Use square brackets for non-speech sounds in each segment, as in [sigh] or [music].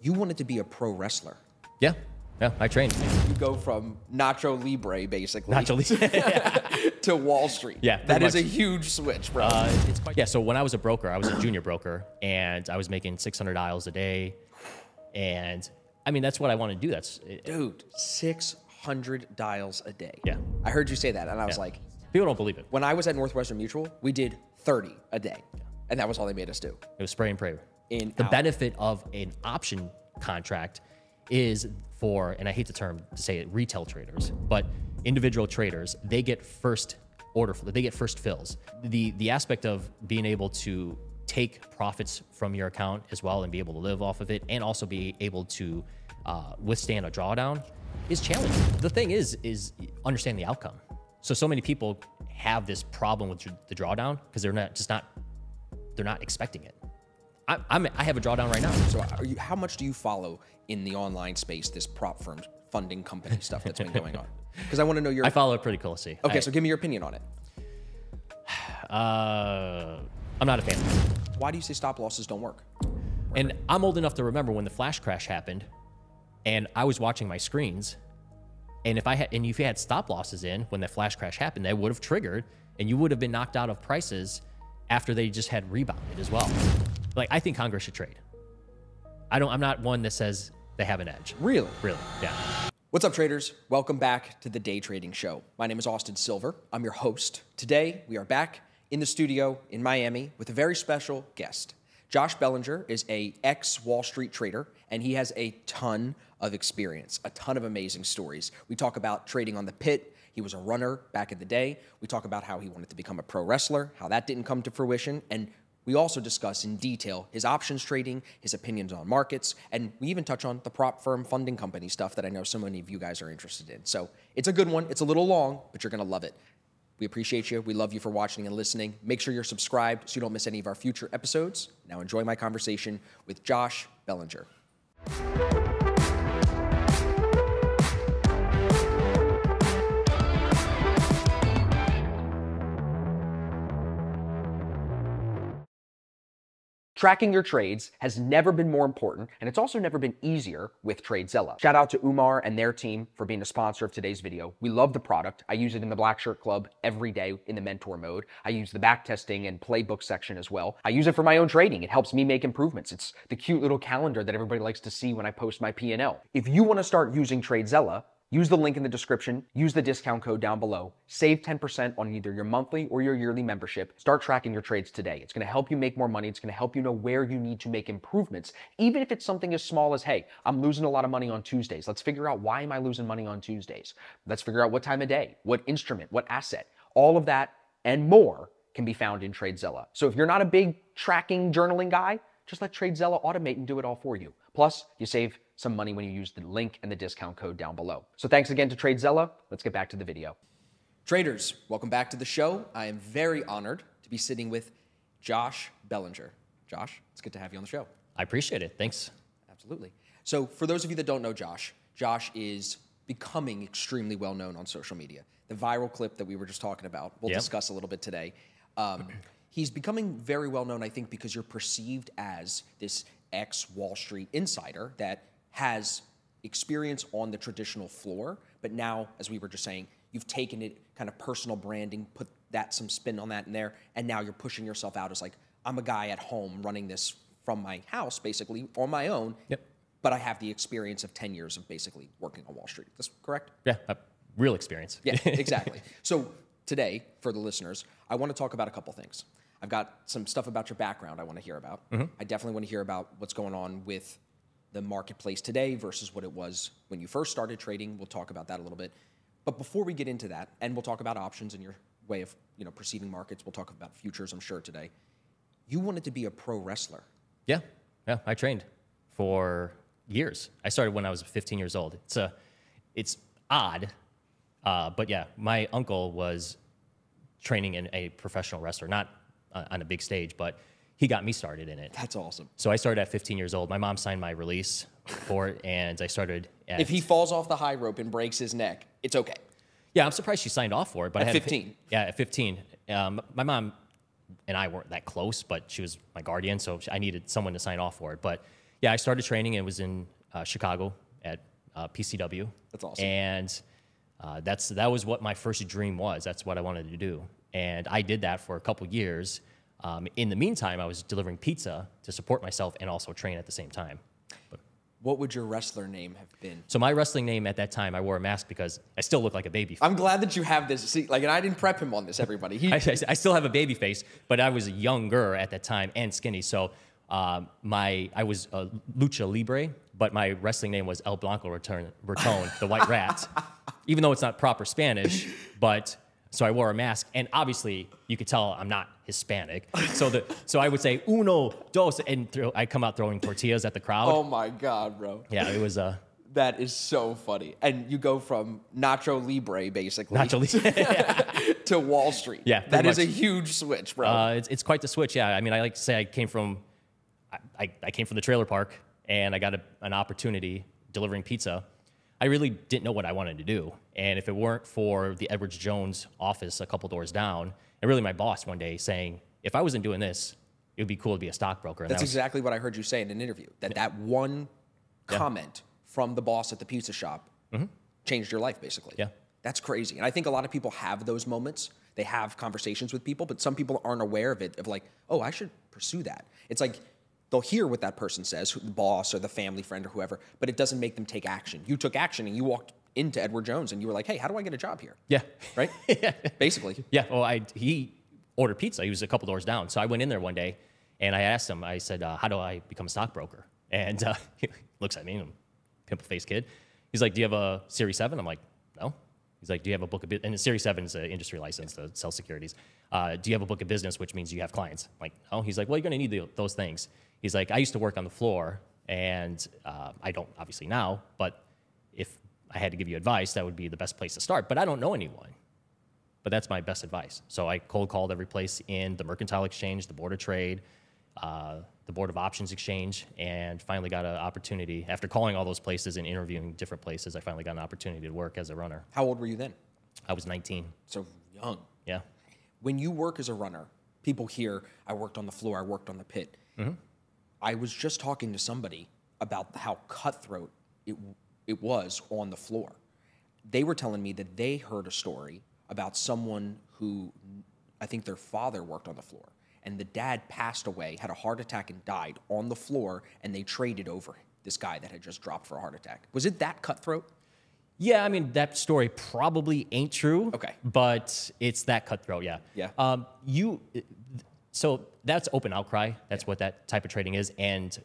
You wanted to be a pro wrestler. Yeah, yeah, I trained. You go from Nacho Libre, basically, Nacho Libre. [laughs] [laughs] to Wall Street. Yeah, that pretty is a huge switch, bro. Uh, it's quite, yeah, so when I was a broker, I was a junior broker, and I was making 600 dials a day, and I mean that's what I want to do. That's Dude, 600 dials a day. Yeah. I heard you say that, and I was Yeah. like, people don't believe it. when I was at Northwestern Mutual, we did 30 a day, and that was all they made us do. It was spray and pray. In the out. benefit of an option contract is for, and I hate the term to say it, retail traders, but individual traders, they get first order, they get first fills. The the aspect of being able to take profits from your account as well and be able to live off of it, and also be able to uh, withstand a drawdown, is challenging. The thing is, is understand the outcome. So so many people have this problem with the drawdown because they're not just not they're not expecting it. I, I'm, I have a drawdown right now. So, are you, how much do you follow in the online space this prop firm funding company stuff that's been going on? [laughs] Because I want to know your. I follow it pretty closely. okay, I, so give me your opinion on it. [sighs] uh, I'm not a fan. Why do you say stop losses don't work? And I'm old enough to remember when the flash crash happened, and I was watching my screens, and if I had and if you had stop losses in when that flash crash happened, that would have triggered, and you would have been knocked out of prices after they just had rebounded as well. Like I think Congress should trade. I don't. I'm not one that says they have an edge. Really? Really? Yeah. What's up, traders? Welcome back to the Day Trading Show. My name is Austin Silver. I'm your host. Today, we are back in the studio in Miami with a very special guest. Josh Belanger is a ex Wall Street trader, and he has a ton of experience, a ton of amazing stories. We talk about trading on the pit. He was a runner back in the day. We talk about how he wanted to become a pro wrestler, how that didn't come to fruition, and we also discuss in detail his options trading, his opinions on markets, and we even touch on the prop firm funding company stuff that I know so many of you guys are interested in. So it's a good one. It's a little long, but you're going to love it. We appreciate you. We love you for watching and listening. Make sure you're subscribed so you don't miss any of our future episodes. Now enjoy my conversation with Josh Belanger. Tracking your trades has never been more important, and it's also never been easier with TradeZella. Shout out to Umar and their team for being a sponsor of today's video. We love the product. I use it in the Black Shirt Club every day in the mentor mode. I use the back testing and playbook section as well. I use it for my own trading. It helps me make improvements. It's the cute little calendar that everybody likes to see when I post my P&L. If you want to start using TradeZella, Use the link in the description, use the discount code down below, save 10% on either your monthly or your yearly membership. Start tracking your trades today. It's gonna help you make more money. It's gonna help you know where you need to make improvements, even if it's something as small as, hey, I'm losing a lot of money on Tuesdays. Let's figure out why am I losing money on Tuesdays? Let's figure out what time of day, what instrument, what asset. All of that and more can be found in TradeZella. So if you're not a big tracking journaling guy, just let TradeZella automate and do it all for you. Plus, you save some money when you use the link and the discount code down below. So thanks again to TradeZella. Let's get back to the video. Traders, welcome back to the show. I am very honored to be sitting with Josh Belanger. Josh, it's good to have you on the show. I appreciate it. Thanks. Absolutely. So, for those of you that don't know Josh, Josh is becoming extremely well known on social media. The viral clip that we were just talking about, we'll Yep. discuss a little bit today. Um, [clears throat] he's becoming very well known, I think, because you're perceived as this ex Wall Street insider that has experience on the traditional floor, but now, as we were just saying, you've taken it kind of personal branding, put that some spin on that in there, and now you're pushing yourself out as like, I'm a guy at home running this from my house, basically on my own. Yep. But I have the experience of 10 years of basically working on Wall Street. That's correct? Yeah, uh, real experience. Yeah, [laughs] exactly. so today, for the listeners, I want to talk about a couple things. I've got some stuff about your background I want to hear about. I definitely want to hear about what's going on with the marketplace today versus what it was when you first started trading. We'll talk about that a little bit. But before we get into that, and we'll talk about options and your way of you know perceiving markets. We'll talk about futures, I'm sure today. You wanted to be a pro wrestler. Yeah, yeah. I trained for years. I started when I was 15 years old. It's a, it's odd, uh, but yeah, my uncle was training in a professional wrestler, not uh, on a big stage, but he got me started in it. That's awesome. So I started at 15 years old. My mom signed my release for it, and I started. At, If he falls off the high rope and breaks his neck, it's okay. yeah, I'm surprised she signed off for it. But At I had 15? Yeah, at 15. Um, my mom and I weren't that close, but she was my guardian, so I needed someone to sign off for it. But Yeah, I started training. It was in uh, Chicago at uh, PCW. That's awesome. And uh, that's that was what my first dream was. That's what I wanted to do, and I did that for a couple years. Um, in the meantime, I was delivering pizza to support myself and also train at the same time. What would your wrestler name have been? So my wrestling name at that time, I wore a mask because I still look like a baby. I'm glad that you have this. See, like, and I didn't prep him on this. Everybody, he, [laughs] I, I still have a baby face, but I was younger at that time and skinny. So um, my I was a lucha libre, but my wrestling name was El Blanco Return, Raton, the White Rat, [laughs] even though it's not proper Spanish. But so I wore a mask, and obviously you could tell I'm not Hispanic. So the so I would say uno dos, and throw, I come out throwing tortillas at the crowd. oh my god, bro, Yeah, it was uh, that is so funny. And you go from Nacho Libre basically not to [laughs] to Wall Street. Yeah, that pretty is a huge switch, bro. Uh, it's, it's quite the switch. Yeah, I mean, I like to say I came from, I, I, I came from the trailer park, and I got a, an opportunity delivering pizza. I really didn't know what I wanted to do, and if it weren't for the Edwards Jones office a couple doors down, and really my boss one day saying, if I wasn't doing this, it would be cool to be a stockbroker. And That's that was, exactly what I heard you say in an interview. That that one comment from the boss at the pizza shop changed your life, basically. Mm-hmm. Yeah. That's crazy. And I think a lot of people have those moments. They have conversations with people, but some people aren't aware of it. Of like, oh, I should pursue that. It's like they'll hear what that person says, the boss or the family friend or whoever, but it doesn't make them take action. You took action and you walked into Edward Jones and you were like, hey, how do I get a job here? yeah, Right? [laughs] yeah. Basically. Yeah, well, I he ordered pizza. He was a couple doors down, so I went in there one day, and I asked him. I said, uh, "How do I become a stockbroker?" And uh, [laughs] he looks at me, and pimple faced kid. He's like, "Do you have a Series 7? I'm like, "No." He's like, "Do you have a book of business?" And Series 7 is an industry license to sell securities. Uh, do you have a book of business, which means you have clients? I'm like, "No." He's like, "Well, you're going to need the, those things." He's like, "I used to work on the floor, and uh, I don't obviously now, but if I had to give you advice, that would be the best place to start. But I don't know anyone." but that's my best advice. So I cold called every place in the Mercantile Exchange, the Board of Trade, uh, the Board of Options Exchange, and finally got an opportunity. After calling all those places and interviewing different places, I finally got an opportunity to work as a runner. How old were you then? I was 19. So young. Yeah. when you work as a runner, people hear, I worked on the floor, I worked on the pit. I was just talking to somebody about how cutthroat it, it was on the floor. They were telling me that they heard a story about someone who I think their father worked on the floor. And the dad passed away, had a heart attack, and died on the floor, and they traded over this guy that had just dropped for a heart attack. Was it that cutthroat? Yeah, I mean that story probably ain't true. Okay. but it's that cutthroat. Yeah. Yeah. Um, you, so that's open outcry. That's what that type of trading is, and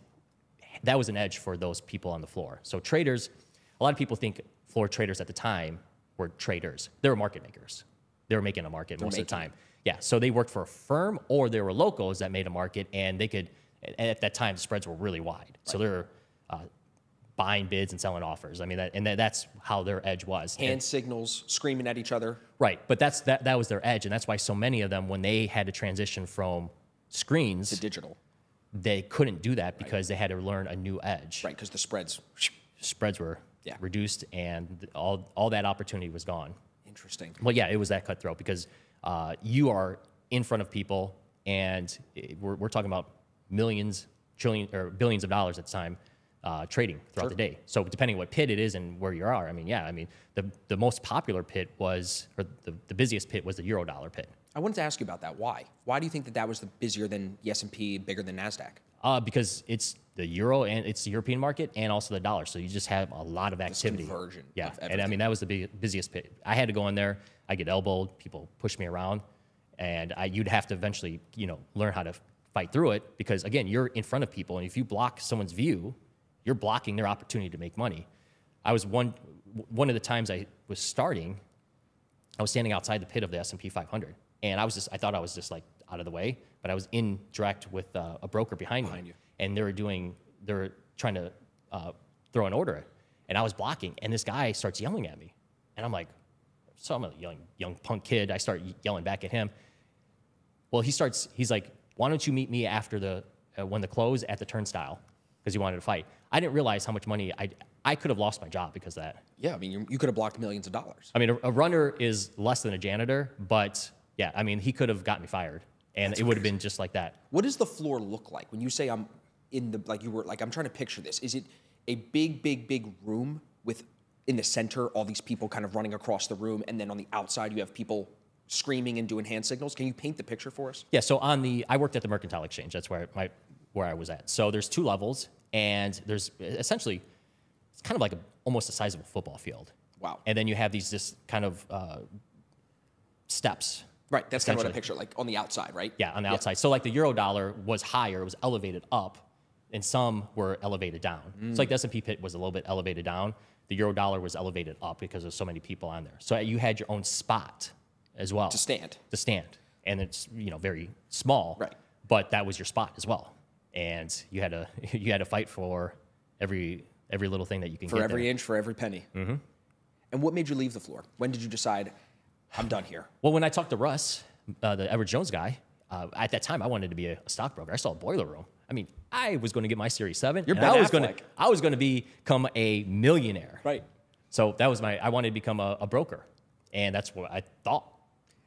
that was an edge for those people on the floor. So traders, a lot of people think floor traders at the time were traders. They were market makers. They were making a market most of the time. Yeah. So they worked for a firm or they were locals that made a market, and they could. At that time, the spreads were really wide. So they're buying bids and selling offers. I mean, that, and that, that's how their edge was. And- Hand signals, screaming at each other. Right, but that's that that was their edge, and that's why so many of them, when they had to transition from screens, to digital, they couldn't do that because they had to learn a new edge. right? Because the spreads. Spreads were Yeah. reduced, and all all that opportunity was gone. Interesting. Well, yeah, it was that cutthroat because uh, you are in front of people, and it- we're, we're talking about millions, trillion, or billions of dollars at the time uh, trading throughout the day. So depending on what pit it is and where you are, I mean, yeah, I mean, the the most popular pit was, or the, the busiest pit was the euro dollar pit. I wanted to ask you about that. Why? Why do you think that that was the busier than the S and P, bigger than Nasdaq? Uh, because it's the euro and it's the European market and also the dollar. So you just have a lot of activity. conversion Yeah. And I mean, that was the big, busiest pit. I had to go in there. I get elbowed. People push me around. And I, you'd have to eventually, you know, learn how to fight through it because, again, you're in front of people. And if you block someone's view, you're blocking their opportunity to make money. I was one, one of the times I was starting, I was standing outside the pit of the S&P 500, and I was just I thought I was just like out of the way, but I was in direct with uh, a broker behind, me, you. and they were doing they were trying to uh, throw an order, and I was blocking, and this guy starts yelling at me, and I'm like, so I'm a young young punk kid. I start yelling back at him. Well, he starts. He's like, why don't you meet me after the uh, when the close at the turnstile because he wanted to fight. I didn't realize how much money I I could have lost my job because of that. Yeah, I mean, you, you could have blocked millions of dollars. I mean, a, a runner is less than a janitor, but yeah, I mean, he could have got me fired, and it would have been just like that. What does the floor look like when you say I'm in the like you were like I'm trying to picture this. Is it a big, big, big room with in the center all these people kind of running across the room, and then on the outside you have people screaming and doing hand signals? Can you paint the picture for us? Yeah. So on the, I worked at the Mercantile Exchange. That's where my where I was at. So there's two levels, and there's essentially it's kind of like a, almost the size of a football field. Wow. And then you have these just kind of uh, steps. Right. That's kind of what I picture, like on the outside, right? Yeah, on the outside. So like the euro dollar was higher, it was elevated up, and some were elevated down. It's like the S&P pit was a little bit elevated down. The euro dollar was elevated up because there's so many people on there. So you had your own spot as well To stand. to stand, and it's you know very small, Right. But that was your spot as well, and you had to [laughs] you had to fight for every every little thing that you can For every there. inch, for every penny. Mm-hmm. And what made you leave the floor? When did you decide, I'm done here? Well, when I talked to Russ, uh, the Edward Jones guy, uh, at that time I wanted to be a, stockbroker. I saw a boiler room. I mean, I was going to get my Series Seven. You're and I was going to I was going to become a millionaire. Right. So that was my. I wanted to become a, a broker, and that's what I thought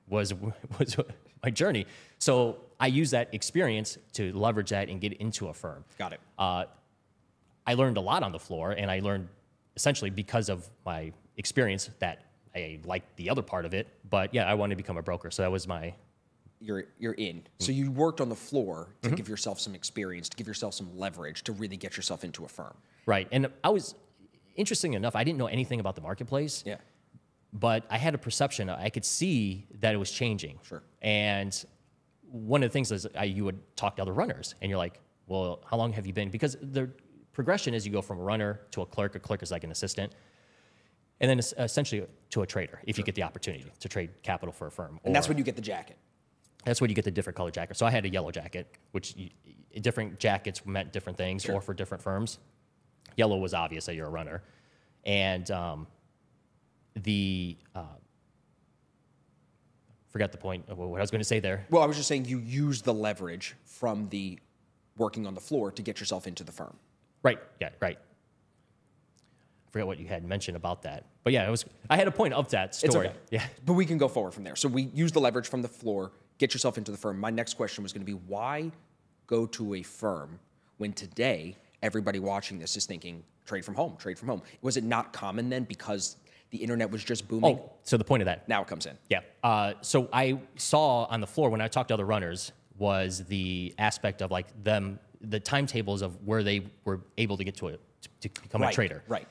was [laughs] was my journey. So I use that experience to leverage that and get into a firm. Got it. Uh, I learned a lot on the floor, and I learned essentially because of my experience that I liked the other part of it. But yeah, I wanted to become a broker, so that was my you're you're in. So you worked on the floor to mm-hmm. give yourself some experience, to give yourself some leverage, to really get yourself into a firm. right. And I was interesting enough. I didn't know anything about the marketplace. Yeah. But I had a perception. I could see that it was changing. Sure. And one of the things is I, you would talk to other runners, and you're like, "Well, how long have you been?" Because the progression is you go from a runner to a clerk. A clerk is like an assistant, and then es- essentially to a trader if you get the opportunity to trade capital for a firm. And that's when you get the jacket. that's when you get the different color jacket. So I had a yellow jacket, which you, different jackets meant different things, or for different firms. Yellow was obvious that you're a runner, and um, the uh, forgot the point of what I was going to say there. Well, I was just saying you use the leverage from the working on the floor to get yourself into the firm. Right. Yeah. Right. I forgot what you had mentioned about that, but yeah, it was. I had a point of that story. okay. Yeah. But we can go forward from there. So we use the leverage from the floor, get yourself into the firm. My next question was going to be why go to a firm when today everybody watching this is thinking trade from home, trade from home? Was it not common then because the internet was just booming? Oh, so the point of that Now it comes in. Yeah. Uh, so I saw on the floor when I talked to other runners was the aspect of like them, the timetables of where they were able to get to it to become a trader. Right.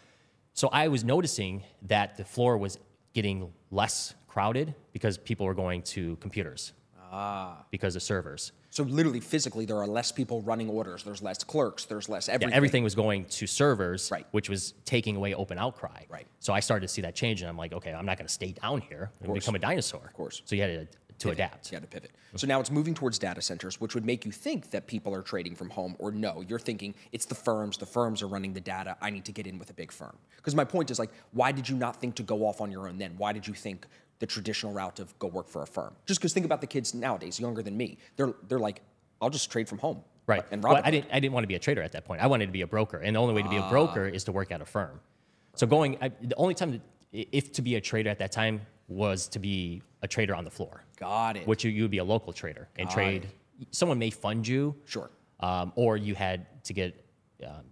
So I was noticing that the floor was getting less crowded because people were going to computers. Ah. Because of servers. So literally, physically, there are less people running orders. There's less clerks. There's less everything. Yeah, everything was going to servers, Right. which was taking away open outcry. Right. So I started to see that change, and I'm like, okay, I'm not going to stay down here and become a dinosaur. Of course. So you had to, to adapt. You had to pivot. So now it's moving towards data centers, which would make you think that people are trading from home, or no, you're thinking it's the firms. The firms are running the data. I need to get in with a big firm. Because my point is like, why did you not think to go off on your own then? Why did you think the traditional route of go work for a firm? Just because think about the kids nowadays, younger than me. They're they're like, I'll just trade from home. Right. And well, I didn't. I didn't want to be a trader at that point. I wanted to be a broker, and the only way to be a broker is to work at a firm. So going, I, the only time, that, if to be a trader at that time was to be a trader on the floor, got it. which you, you would be a local trader and trade. Someone may fund you, Sure. um, or you had to get um,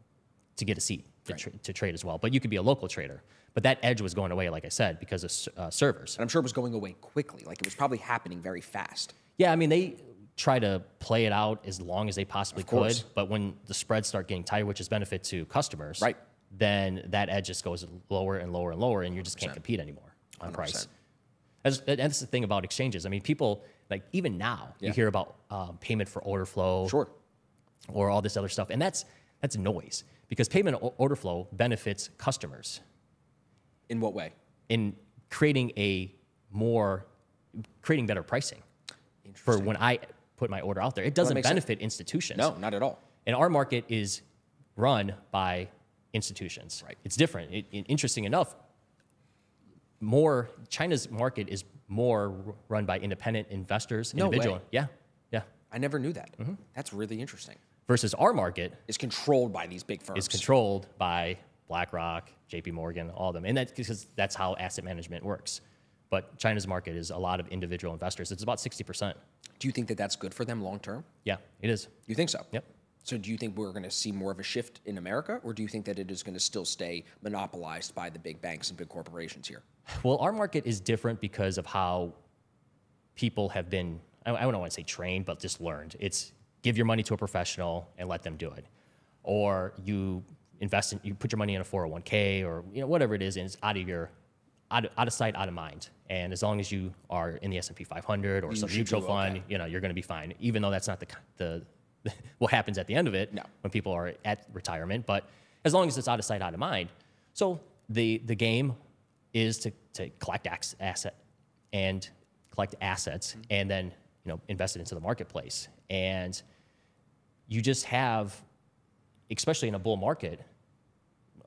to get a seat to, tra- to trade as well. But you could be a local trader. But that edge was going away, like I said, because of uh, servers. And I'm sure it was going away quickly. Like it was probably happening very fast. Yeah, I mean they try to play it out as long as they possibly could, but when the spreads start getting tighter, which is benefit to customers, Right. Then that edge just goes lower and lower and lower, and you just can't compete anymore on price. That's, and that's the thing about exchanges. I mean, people like even now Yeah. you hear about um, payment for order flow Sure. or all this other stuff, and that's that's noise because payment order flow benefits customers In what way? in creating a more creating better pricing for when I put my order out there. It doesn't sense. benefit institutions. No, not at all. And our market is run by institutions. Right. It's different. It, it- interesting enough, more China's market is more run by independent investors, No individual. way. Yeah, yeah. I never knew that. Mm-hmm. That's really interesting. Versus our market is controlled by these big firms. is controlled by BlackRock, J.P. Morgan, all of them, and that's because that's how asset management works. But China's market is a lot of individual investors. It's about sixty percent. Do you think that that's good for them long term? Yeah, it is. You think so? Yep. So do you think we're going to see more of a shift in America, or do you think that it is going to still stay monopolized by the big banks and big corporations here? Well, our market is different because of how people have been, I I don't want to say trained, but just learned. It's give your money to a professional and let them do it. Or you invest in, you put your money in a 401k or you know, whatever it is, and it's out of your, out of, out of sight, out of mind. And as long as you are in the S&P 500 or some mutual fund, okay. you know, you're going to be fine, even though that's not the, the, [laughs] what happens at the end of it No. when people are at retirement. But as long as it's out of sight, out of mind. So the, the game is to, to collect ax- asset and collect assets and then, you know, invest it into the marketplace. And you just have, especially in a bull market,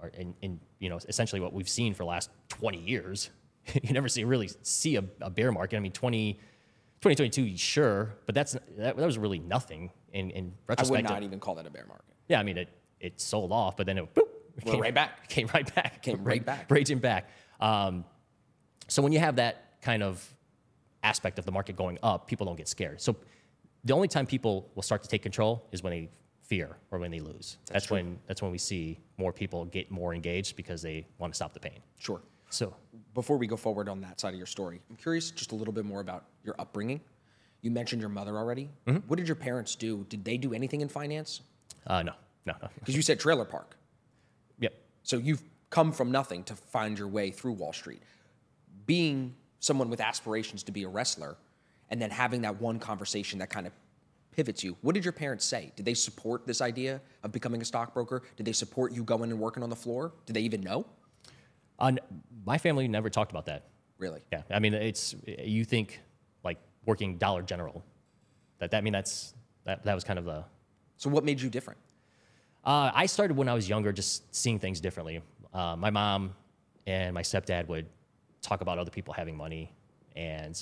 or in, in you know essentially what we've seen for the last 20 years [laughs] you never see really see a, a bear market i mean 20 2022 sure but that's that, that was really nothing in, in I would not even call that a bear market. yeah i mean it, it sold off but then it, boop, We're right back. [laughs] came right back Came right back. [laughs] raging back um, so when you have that kind of aspect of the market going up people don't get scared so the only time people will start to take control is when they fear or when they lose that's, when that's when we see more people get more engaged because they want to stop the pain Sure. so Before we go forward on that side of your story, I'm curious just a little bit more about your upbringing. You mentioned your mother already. What did your parents do? Did they do anything in finance? uh, no no no Because you said trailer park. yep So you've come from nothing to find your way through Wall Street. Being someone with aspirations to be a wrestler and then having that one conversation that kind of pivots you. What did your parents say? Did they support this idea of becoming a stockbroker? Did they support you going and working on the floor? Did they even know? uh, my family never talked about that Really? Yeah, I mean, it's you think like working Dollar General. That that I mean that's that that was kind of the. So what made you different? Uh, I started when I was younger, just seeing things differently. Uh, my mom and my stepdad would talk about other people having money, and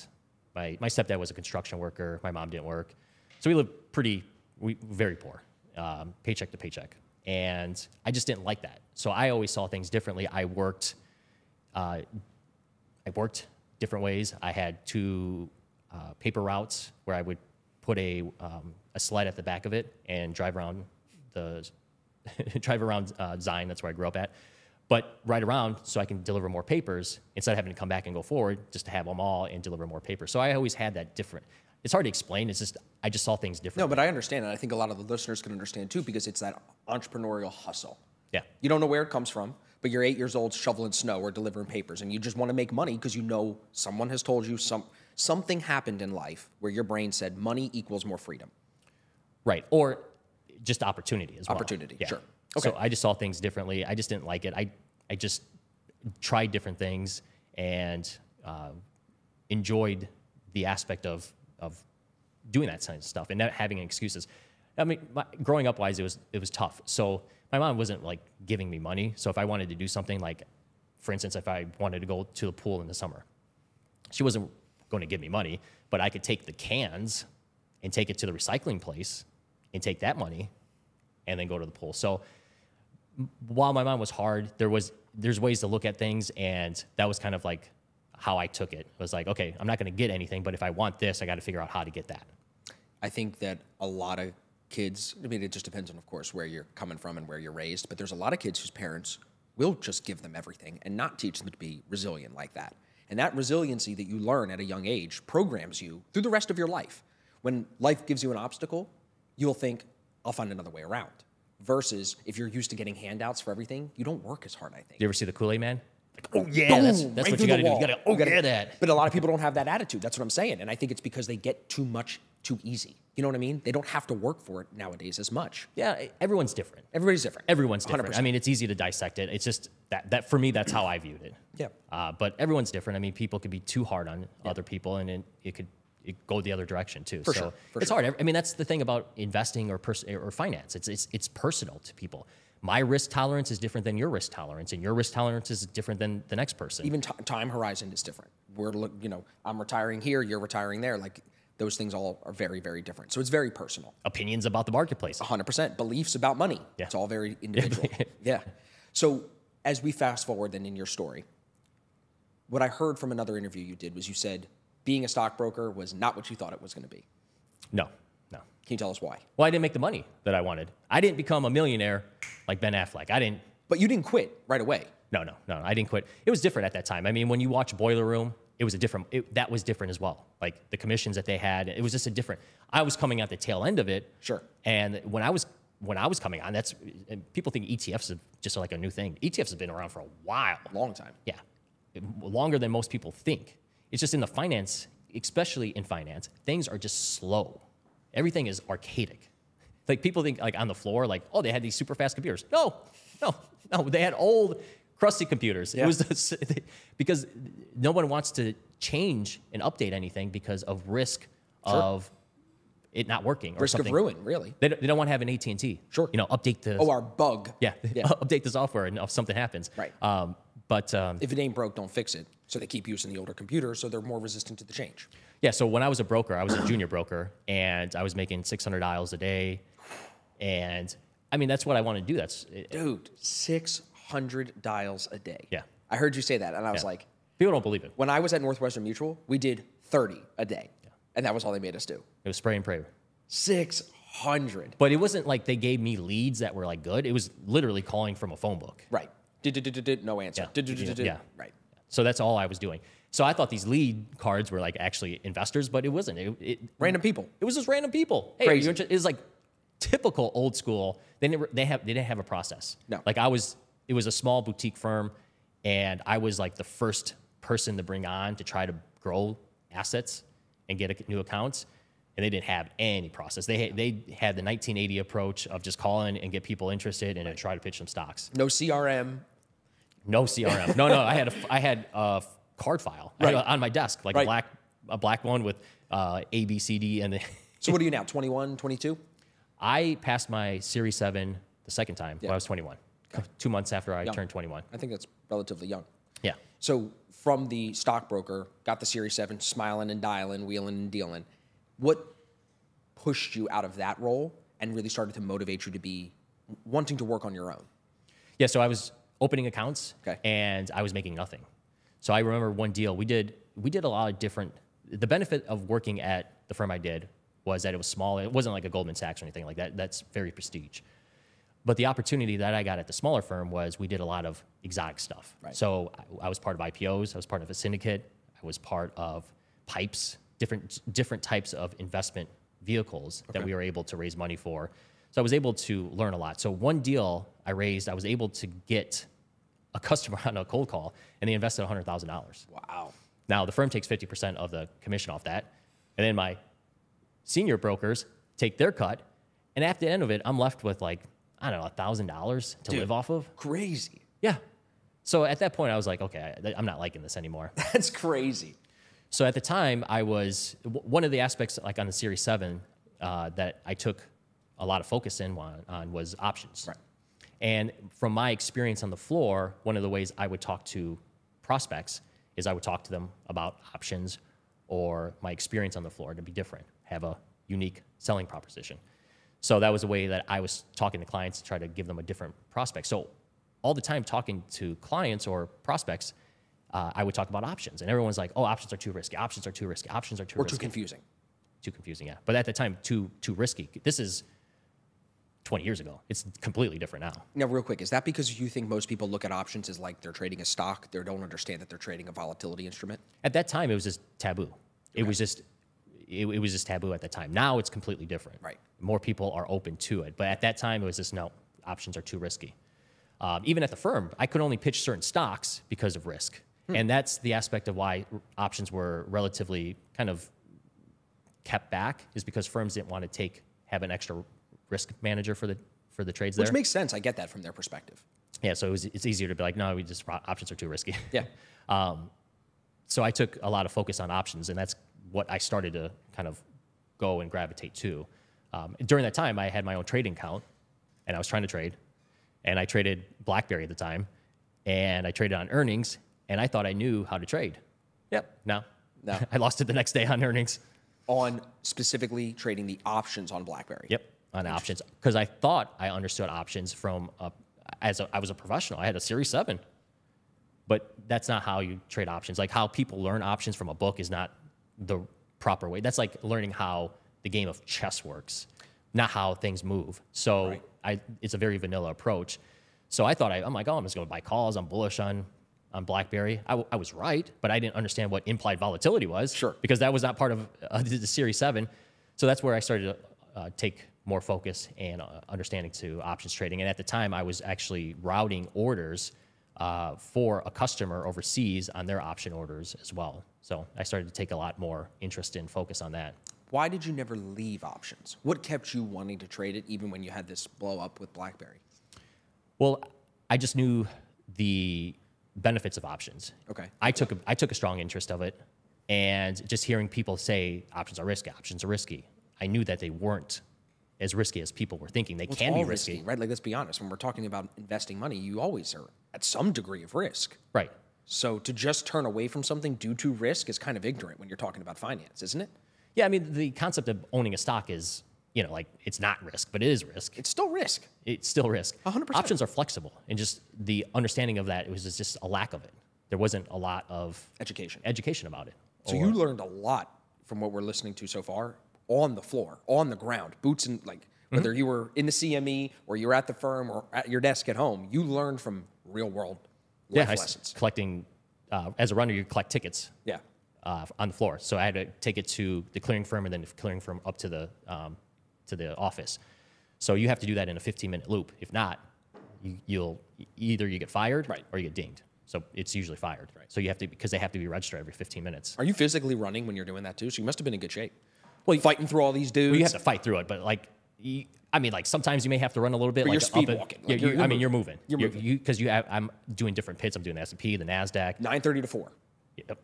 my my stepdad was a construction worker. My mom didn't work, so we lived pretty, we very poor, um, paycheck to paycheck, and I just didn't like that. So I always saw things differently. I worked. Uh, I worked different ways. I had two uh, paper routes where I would put a, um, a sled at the back of it and drive around the [laughs] drive around uh, Zion. That's where I grew up at. But right around so I can deliver more papers instead of having to come back and go forward, just to have them all and deliver more papers. So I always had that different. It's hard to explain. It's just I just saw things differently. No, but I understand, and I think a lot of the listeners can understand too, because it's that entrepreneurial hustle. Yeah. You don't know where it comes from, but you're eight years old shoveling snow or delivering papers, and you just want to make money because you know someone has told you some something happened in life where your brain said money equals more freedom. Right. Or just opportunity as well. Opportunity, Yeah. sure. So I just saw things differently. I just didn't like it. I, I just tried different things and uh, enjoyed the aspect of, of doing that kind of stuff and not having excuses. I mean, my, growing up wise, it was, it was tough. So my mom wasn't like giving me money. So if I wanted to do something like, for instance, if I wanted to go to the pool in the summer, she wasn't going to give me money, but I could take the cans and take it to the recycling place and take that money and then go to the pool. So while my mom was hard, there was there's ways to look at things and that was kind of like how I took it. It was like, okay, I'm not going to get anything, but if I want this, I got to figure out how to get that. I think that a lot of kids, I mean, it just depends on, of course, where you're coming from and where you're raised, but there's a lot of kids whose parents will just give them everything and not teach them to be resilient like that. And that resiliency that you learn at a young age programs you through the rest of your life. When life gives you an obstacle, you'll think, I'll find another way around. Versus if you're used to getting handouts for everything, you don't work as hard, I think. You ever see the Kool-Aid Man? Like, oh yeah, that's, Boom, that's right what you got to do. You got to oh You gotta- yeah that. But a lot of people don't have that attitude. That's what I'm saying. And I think it's because they get too much too easy. You know what I mean? They don't have to work for it nowadays as much. Yeah, everyone's different. Everybody's different. Everyone's different. 100%. I mean, it's easy to dissect it. It's just that that for me, that's how I viewed it. Yeah. Uh, but everyone's different. I mean, people could be too hard on other people, and it, it could go the other direction too. For so sure, for it's hard. I mean, that's the thing about investing or pers- or finance. It's it's it's personal to people. My risk tolerance is different than your risk tolerance, and your risk tolerance is different than the next person. even t- time horizon is different. We're look, you know, I'm retiring here, you're retiring there. Like those things all are very, very different. So it's very personal. Opinions about the marketplace. 100% beliefs about money. Yeah. It's all very individual. [laughs] yeah. So as we fast forward then in your story, what I heard from another interview you did was you said being a stockbroker was not what you thought it was going to be. No, no. Can you tell us why? Well, I didn't make the money that I wanted. I didn't become a millionaire like Ben Affleck. I didn't. But you didn't quit right away. No, no, no. I didn't quit. It was different at that time. I mean, when you watch Boiler Room, it was a different. It, that was different as well. Like the commissions that they had, it was just a different. I was coming at the tail end of it. Sure. And when I was when I was coming on, that's and people think ETFs are just like a new thing. ETFs have been around for a while. Long time. Yeah, longer than most people think. It's just in the finance, especially in finance, things are just slow. Everything is archaic. Like people think like on the floor, like oh they had these super fast computers. No, no, no. They had old crusty computers. Yeah. It was the, [laughs] because no one wants to change and update anything because of risk of it not working or Risk of ruin, really. They don't, they don't want to have an AT and T. Sure. You know, update the Oh, our bug. yeah, Yeah. [laughs] update the software and if something happens. Right. Um, but um, If it ain't broke, don't fix it. So they keep using the older computer, so they're more resistant to the change. Yeah, so when I was a broker, I was a junior broker, and I was making 600 dials a day, and I mean that's what I want to do. That's Dude, 600 dials a day. Yeah. I heard you say that, and I was Yeah. like, people don't believe it. when I was at Northwestern Mutual, we did 30 a day. And that was all they made us do. It was spray and pray, 600. but it wasn't like they gave me leads that were like good. It was literally calling from a phone book. Right. No answer. Yeah. Right. So that's all I was doing. So I thought these lead cards were like actually investors, but it wasn't. It, it, Random people. it was just random people. Hey, Crazy. It was like typical old school. They never they have they didn't have a process. No. Like I was it was a small boutique firm and I was like the first person to bring on to try to grow assets and get a, new accounts. And they didn't have any process. They had, they had the 1980 approach of just calling and get people interested and then try to pitch them stocks. No CRM. No CRM. no, no. I had a I had a card file Right. [laughs] on my desk, like Right. a black a black one with uh, A B C D and the [laughs] So what are you now, 21, 22? I passed my Series 7 the second time when Yeah. I was 21, two months after I Young. turned 21. I think that's relatively young. Yeah. So from the stockbroker, got the Series 7, smiling and dialing, wheeling and dealing. What pushed you out of that role and really started to motivate you to be wanting to work on your own? Yeah, so I was opening accounts Okay. and I was making nothing. So I remember one deal we did we did a lot of different the benefit of working at the firm I did was that it was small. It wasn't like a Goldman Sachs or anything like that. That's very prestige. But the opportunity that I got at the smaller firm was we did a lot of exotic stuff. Right. So I, I was part of IPOs. I was part of a syndicate. I was part of pipes, different different types of investment vehicles that we were able to raise money for. So I was able to learn a lot. So one deal I raised, I was able to get a customer [laughs] on a cold call, and they invested hundred thousand dollars. Wow. Now the firm takes fifty percent of the commission off that, and then my senior brokers take their cut, and at the end of it, I'm left with like I don't know thousand dollars to Dude. live off of. Crazy. Yeah. So at that point, I was like, okay, I, I'm not liking this anymore. [laughs] That's crazy. So at the time, I was one of the aspects, like on the Series Seven, uh, that I took a lot of focus in on, on was options. Right. And from my experience on the floor, one of the ways I would talk to prospects is I would talk to them about options or my experience on the floor to be different, have a unique selling proposition. So that was a way that I was talking to clients to try to give them a different prospect. So all the time talking to clients or prospects, uh, I would talk about options, and everyone's like, "Oh, options are too risky. Options are too risky. Options are too Or too confusing. too confusing, yeah. But at the time, too too risky. This is 20 years ago. It's completely different now. Now, real quick, is that because you think most people look at options as like they're trading a stock? They don't understand that they're trading a volatility instrument? At that time, it was just taboo. It was just it, it was just taboo at that time. Now it's completely different. Right. More people are open to it, but at that time, it was just no options are too risky. Um, even at the firm, I could only pitch certain stocks because of risk, and that's the aspect of why options were relatively kind of kept back is because firms didn't want to take have an extra risk manager for the for the trades there. Which there. makes sense. I get that from their perspective. yeah, so it was, it's easier to be like, no, we just options are too risky. Yeah. [laughs] so I took a lot of focus on options, and that's what I started to kind of go and gravitate to. Um, during that time, I had my own trading account, and I was trying to trade, and I traded BlackBerry at the time, and I traded on earnings, and I thought I knew how to trade. Yep, no, No. [laughs] I lost it the next day on earnings. On specifically trading the options on BlackBerry. Yep, on options because I thought I understood options from a, as a, I was a professional. I had a Series Seven, but that's not how you trade options. Like how people learn options from a book is not the proper way. That's like learning how the game of chess works. not how things move. So I, it's a very vanilla approach. So I thought I, I'm like, oh, I'm just going to buy calls. I'm bullish on on BlackBerry. I, w- I was right, but I didn't understand what implied volatility was. Sure. Because that was not part of uh, the, the Series 7. So that's where I started to uh, take more focus and uh, understanding to options trading. And at the time, I was actually routing orders uh, for a customer overseas on their option orders as well. So I started to take a lot more interest and focus on that. Why did you never leave options? What kept you wanting to trade it even when you had this blow up with BlackBerry? Well, I just knew the benefits of options. Okay. I took a, I took a strong interest of it, and just hearing people say options are risky, options are risky, I knew that they weren't as risky as people were thinking. They It's can be all risky. right? Like, let's be honest. When we're talking about investing money, you always are at some degree of risk. Right. So to just turn away from something due to risk is kind of ignorant when you're talking about finance, isn't it? Yeah, I mean the concept of owning a stock is, you know, like it's not risk, but it is risk. It's still risk. It's still risk. 100%. Options are flexible, and just the understanding of that it was just a lack of it. There wasn't a lot of Education. education about it. So you learned a lot from what we're listening to so far on the floor, on the ground, boots and like Mm-hmm. whether you were in the CME or you're at the firm or at your desk at home, you learned from real world yeah, life I s- lessons. collecting uh, as a runner, you collect tickets. Yeah. uh, on the floor. So I had to take it to the clearing firm and then the clearing firm up to the um, to the office. So you have to do that in a 15 minute loop. If not, you, you'll either you get fired Right. or you get dinged. So it's usually fired. Right. So you have to because they have to be registered every 15 minutes. Are you physically running when you're doing that too? So you must have been in good shape. Well, you- fighting through all these dudes. Well, you have to fight through it, but like. You, I mean, like sometimes you may have to run a little bit. But like you're speed up walking. Like, you- I mean, you're moving. You're moving. because you, have. I'm doing different pits. I'm doing the S and P, the Nasdaq. 9:30 to 4. Yep.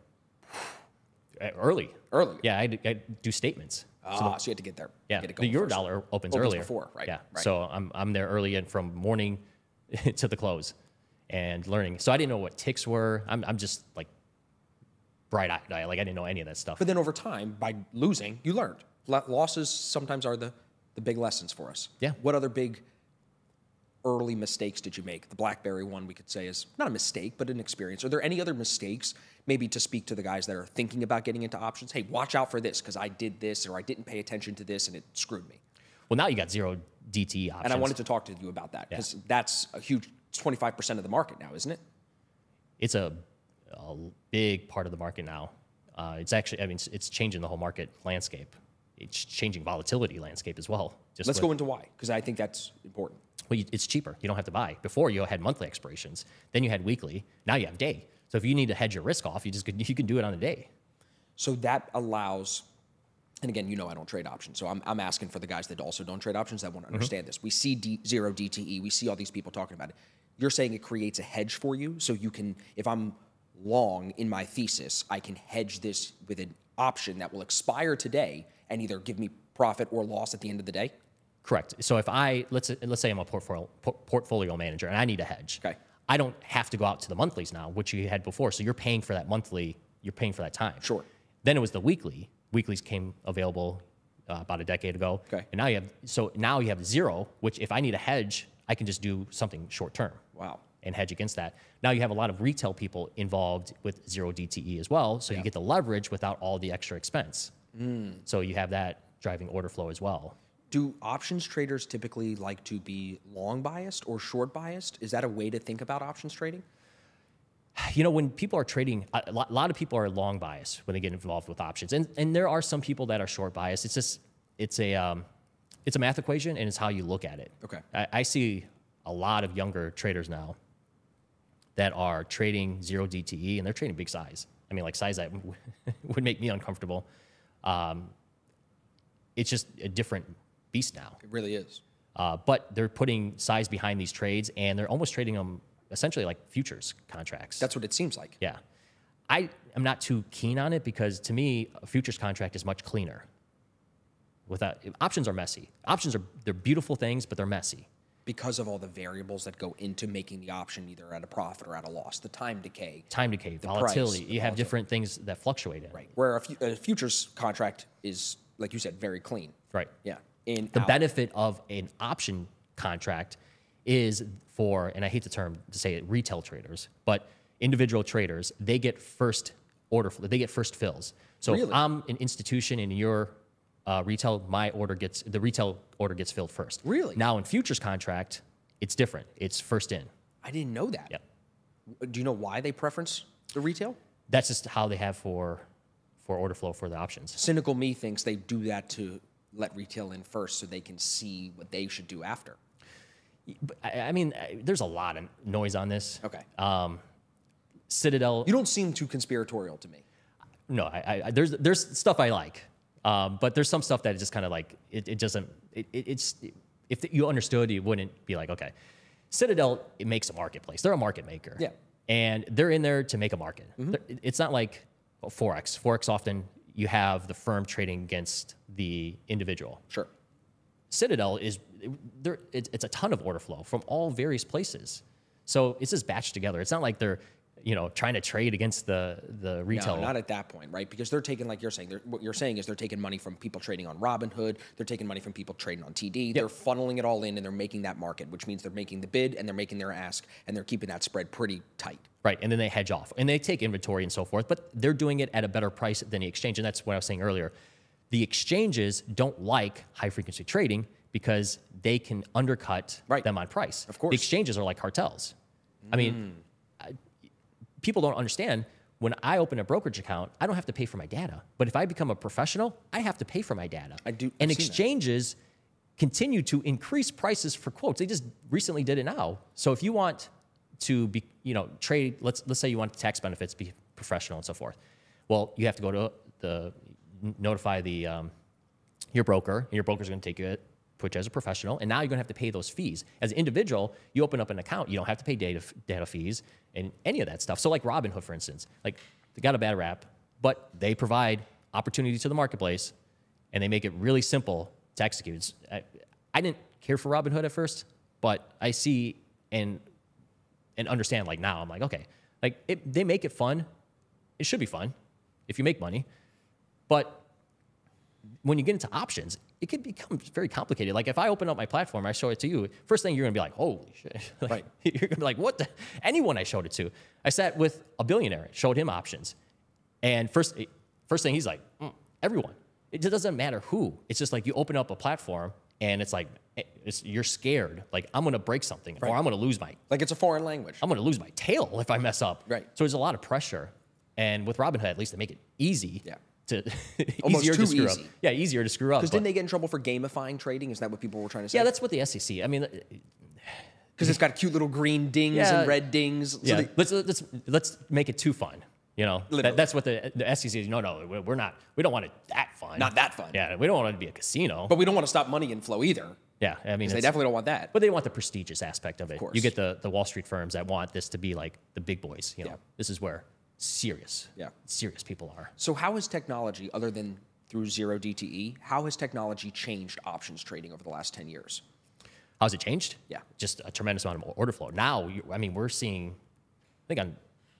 Uh, Early. Early. Yeah, I, I do statements. Ah, so you had to get there. Yeah, Get the euro first. dollar opens, Opens earlier. before, right, Yeah, right. so I'm I'm there early and from morning [laughs] to the close, and learning. So I didn't know what ticks were. I'm I'm just like bright eyed. Like I didn't know any of that stuff. But then over time, by losing, you learned. Lo- Losses sometimes are the, the big lessons for us. Yeah. What other big early mistakes did you make? The BlackBerry one we could say is not a mistake, but an experience. Are there any other mistakes, maybe to speak to the guys that are thinking about getting into options? Hey, watch out for this because I did this or I didn't pay attention to this and it screwed me. Well, now you got zero DTE options. And I wanted to talk to you about that because that's a huge, 25% of the market now, isn't it? It's a, a big part of the market now. Uh, it's actually, I mean, it's, it's changing the whole market landscape. It's changing volatility landscape as well. Just Let's with- go into why because I think that's important. Well, you, it's cheaper. You don't have to buy. Before you had monthly expirations, then you had weekly. Now you have day. So if you need to hedge your risk off, you just could- you can do it on a day. So that allows, and again, you know I don't trade options, so I'm, I'm asking for the guys that also don't trade options that want to Mm-hmm. understand this. We see D, zero DTE, we see all these people talking about it. You're saying it creates a hedge for you, so you can, if I'm long in my thesis, I can hedge this with an option that will expire today and either give me profit or loss at the end of the day. Correct. So if I let's let's say I'm a portfolio portfolio manager and I need a hedge. Okay. I don't have to go out to the monthlies now, which you had before. So you're paying for that monthly. You're paying for that time. Sure. Then it was the weekly. Weeklies came available uh, about a decade ago. Okay. And now you have so now you have zero, which if I need a hedge, I can just do something short term. Wow. And hedge against that. Now you have a lot of retail people involved with zero DTE as well, so you get the leverage without all the extra expense. Mm. So you have that driving order flow as well. Do options traders typically like to be long biased or short biased? Is that a way to think about options trading? [sighs] You know, when people are trading, a lot, of people are long biased when they get involved with options, and and there are some people that are short biased. It's just it's a um, it's a math equation, and it's how you look at it. Okay. I, I see a lot of younger traders now that are trading zero DTE, and they're trading big size. I mean, like size that [laughs] would make me uncomfortable. Um, it's just a different beast now. It really is. Uh, but they're putting size behind these trades, and they're almost trading them essentially like futures contracts. That's what it seems like. Yeah. I am not too keen on it because to me, a futures contract is much cleaner. Without options are messy. Options are they're beautiful things, but they're messy. Because of all the variables that go into making the option either at a profit or at a loss, the time decay. Time decay, price, volatility. the you have volatility. different things that fluctuate in. Right. Where a, fu- a futures contract is, like you said, very clean. Right. Yeah. In The out. benefit of an option contract is for, and I hate the term to say it, retail traders, but individual traders, they get first order, they get first fills. So if I'm an institution and you're uh, retail, my order gets the retail order gets filled first. Really? Now in futures contract, it's different. It's first in. I didn't know that. Yep. Do you know why they preference the retail? That's just how they have for for order flow for the options. Cynical me thinks they do that to let retail in first so they can see what they should do after. But I, mean, there's a lot of noise on this. Okay. Citadel. you don't seem too conspiratorial to me. no, I, I, there's there's stuff I like, um, but there's some stuff that just kind of like it, it doesn't. It, it, it's if you understood, you wouldn't be like, okay, Citadel it makes a marketplace. They're a market maker. Yeah. and they're in there to make a market. They're- It's not like forex. Forex often you have the firm trading against the individual. Sure. Citadel is there. It's, it's a ton of order flow from all various places. So it's just batched together. It's not like they're you know trying to trade against the the retail. No, not at that point, right? Because they're taking, like you're saying, they're, what you're saying is they're taking money from people trading on Robinhood. They're taking money from people trading on TD. They're funneling it all in and they're making that market, which means they're making the bid and they're making their ask and they're keeping that spread pretty tight. Right, and then they hedge off, and they take inventory and so forth, but they're doing it at a better price than the exchange, and that's what I was saying earlier. The exchanges don't like high frequency trading because they can undercut Right. them on price. Of course. the exchanges are like cartels. I mean, I, people don't understand. When I open a brokerage account, I don't have to pay for my data, but if I become a professional, I have to pay for my data. I do- and I've that. exchanges continue to increase prices for quotes. They just recently did it now. So if you want to be, you know, trade, let's let's say you want tax benefits, be professional and so forth. Well, you have to go to the notify the um, your broker, and your broker's going to take you put you as a professional, and now you're going to have to pay those fees. As an individual, you open up an account, you don't have to pay data data fees and any of that stuff. So like Robinhood, for instance, like they got a bad rap, but they provide opportunity to the marketplace, and they make it really simple to execute. I, I didn't care for Robinhood at first, but I see and and understand like now. I'm like, okay, like it, they make it fun. It should be fun if you make money, but when you get into options, it could become very complicated. Like if I open up my platform, I show it to you. First thing you're gonna be like, holy shit! [laughs] Like, Right. [laughs] You're gonna be like, what? The? Anyone I showed it to, I sat with a billionaire, showed him options, and first, first thing he's like, "Mm, everyone. It just doesn't matter who. It's just like you open up a platform, and it's like it's, you're scared. Like I'm gonna break something, or I'm gonna lose my Like it's a foreign language. I'm going to lose my tail if I mess up. Right. So there's a lot of pressure. And with Robinhood, at least they make it easy Yeah. To [laughs] easier to screw easy. up. Yeah, easier to screw up. Because didn't they get in trouble for gamifying trading? Is that what people were trying to say? yeah, that's what the SEC. I mean, uh, because it's got cute little green dings Yeah. and red dings. So yeah. they- let's let's let's make it too fun. You know, that, that's what the the SEC is. No, no, we're- we're not. We don't want it that fun. Not that fun. Yeah, we don't want it to be a casino. but we don't want to stop money inflow either. yeah, I mean, They definitely don't want that. But they want the prestigious aspect of it. Of course. You get the, the Wall Street firms that want this to be like the big boys. You know, Yeah. this is where serious, Yeah. serious people are. So how has technology, other than through zero DTE, how has technology changed options trading over the last 10 years? How's it changed? Yeah. Just a tremendous amount of order flow. Now, I mean, we're seeing, I think on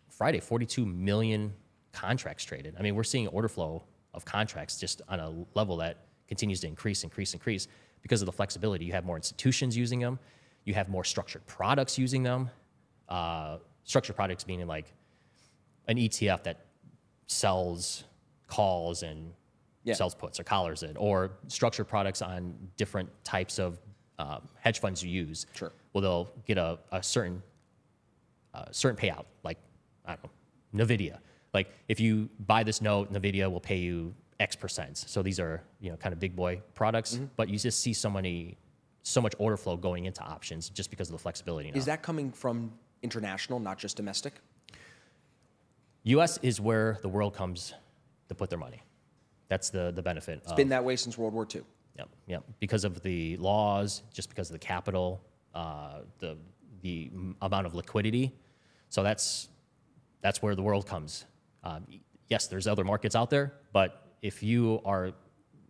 Friday, 42 million contracts traded. I mean, we're seeing order flow of contracts just on a level that continues to increase, increase, increase because of the flexibility. You have more institutions using them, you have more structured products using them. Uh, structured products meaning like an ETF that sells calls and Yeah. sells puts or collars it, or structured products on different types of um, hedge funds you use. Sure. Well, they'll get a, a certain uh, certain payout, like I don't know, Nvidia. Like if you buy this note, Nvidia will pay you X percent. So these are you know kind of big boy products, Mm-hmm. but you just see so many, so much order flow going into options just because of the flexibility. Now. Is that coming from international, not just domestic? U.S. is where the world comes to put their money. That's the the benefit. It's of, been that way since World War II. Yep, yep. Because of the laws, just because of the capital, uh, the the amount of liquidity. So that's that's where the world comes. Um, yes, there's other markets out there, but if you are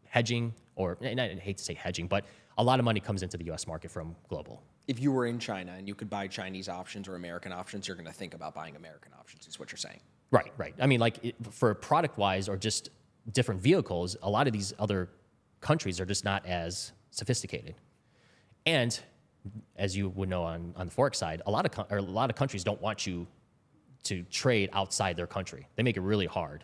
hedging, or and I hate to say hedging, but a lot of money comes into the U.S. market from global. If you were in China and you could buy Chinese options or American options, you're going to think about buying American options, is what you're saying. Right, right. I mean, like it, for product wise or just different vehicles, a lot of these other countries are just not as sophisticated. And as you would know on, on the forex side, a lot of or a lot of countries don't want you to trade outside their country. They make it really hard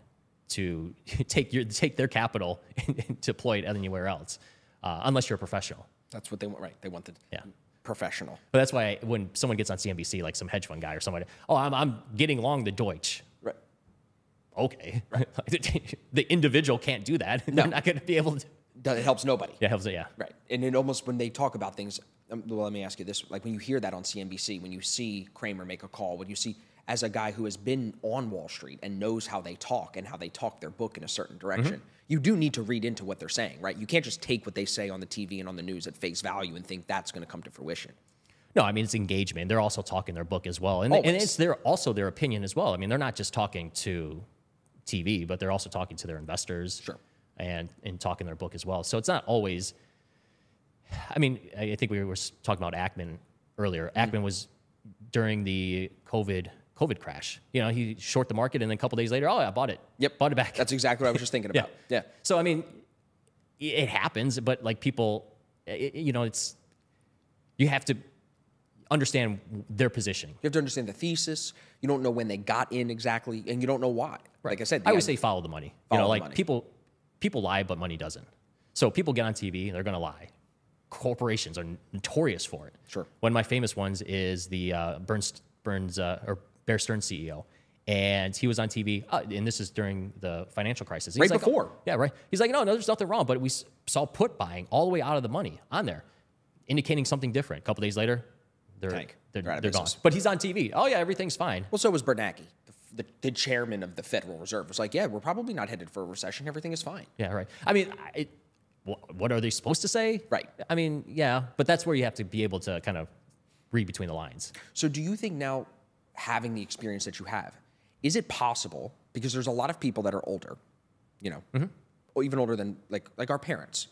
to [laughs] take your take their capital [laughs] and deploy it anywhere else, uh, unless you're a professional. That's what they want, right? They want the Yeah. professional. But that's why when someone gets on CNBC, like some hedge fund guy or somebody, oh, I'm, I'm getting long the Deutsch. [laughs] Right. Okay. [laughs] the individual can't do that. [laughs] They're not going to be able to. It helps nobody. Yeah, helps yeah. Right. And it almost when they talk about things, um, well, let me ask you this: like when you hear that on CNBC, when you see Cramer make a call, when you see as a guy who has been on Wall Street and knows how they talk and how they talk their book in a certain direction, you do need to read into what they're saying, right? You can't just take what they say on the TV and on the news at face value and think that's going to come to fruition. No, I mean it's engagement. They're also talking their book as well, and, and it's their also their opinion as well. I mean, they're not just talking to TV, but they're also talking to their investors, Sure. and and talking their book as well. So it's not always. I mean, I think we were talking about Ackman earlier. Mm-hmm. Ackman was during the COVID COVID crash. You know, he short the market, and then a couple days later, oh, I bought it. Yep. bought it back. That's exactly what I was just thinking [laughs] about. yeah. So I mean, it happens, but like people, i- i- you know, it's you have to understand their position. You have to understand the thesis. You don't know when they got in exactly, and you don't know why. Like I said, I always say follow the money. Follow you know, like people people lie, but money doesn't. So people get on TV and they're going to lie. Corporations are notorious for it. Sure. One of my famous ones is the uh, Burns Burns uh, or Bear Stearns CEO, and he was on TV, uh, and this is during the financial crisis. He's Right like, before. yeah, right. He's like, no, no, there's nothing wrong, but we saw put buying all the way out of the money on there, indicating something different. A couple days later, they're Tank. they're, They're they're gone. But he's on TV. Oh yeah, everything's fine. Well, so was Bernanke, the, the, chairman of the Federal Reserve. Was like, yeah, we're probably not headed for a recession. Everything is fine. Yeah, right. I mean, it, wh- what are they supposed to say? Right. I mean, yeah, but that's where you have to be able to kind of read between the lines. So, do you think now, having the experience that you have, is it possible? Because there's a lot of people that are older, you know, mm-hmm. or even older than like like our parents.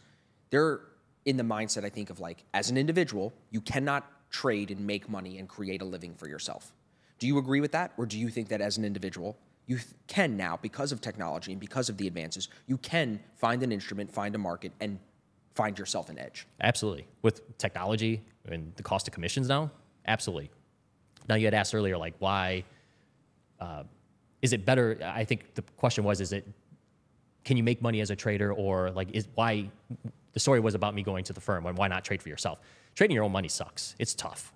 They're in the mindset, I think, of like as an individual, you cannot trade and make money and create a living for yourself. Do you agree with that, or do you think that as an individual? You can now, because of technology and because of the advances, you can find an instrument, find a market, and find yourself an edge. Absolutely. With technology and the cost of commissions now, absolutely. Now, you had asked earlier, like, why uh, is it better? I think the question was, is it, can you make money as a trader or like, is why the story was about me going to the firm and why not trade for yourself? Trading your own money sucks. It's tough.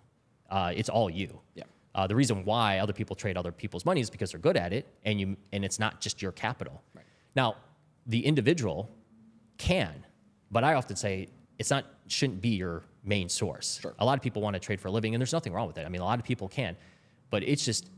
Uh, it's all you. Yeah. Uh, the reason why other people trade other people's money is because they're good at it, and you and it's not just your capital. Right. Now, the individual can, but I often say it's not shouldn't be your main source. Sure. A lot of people want to trade for a living, and there's nothing wrong with it. I mean, a lot of people can, but it's just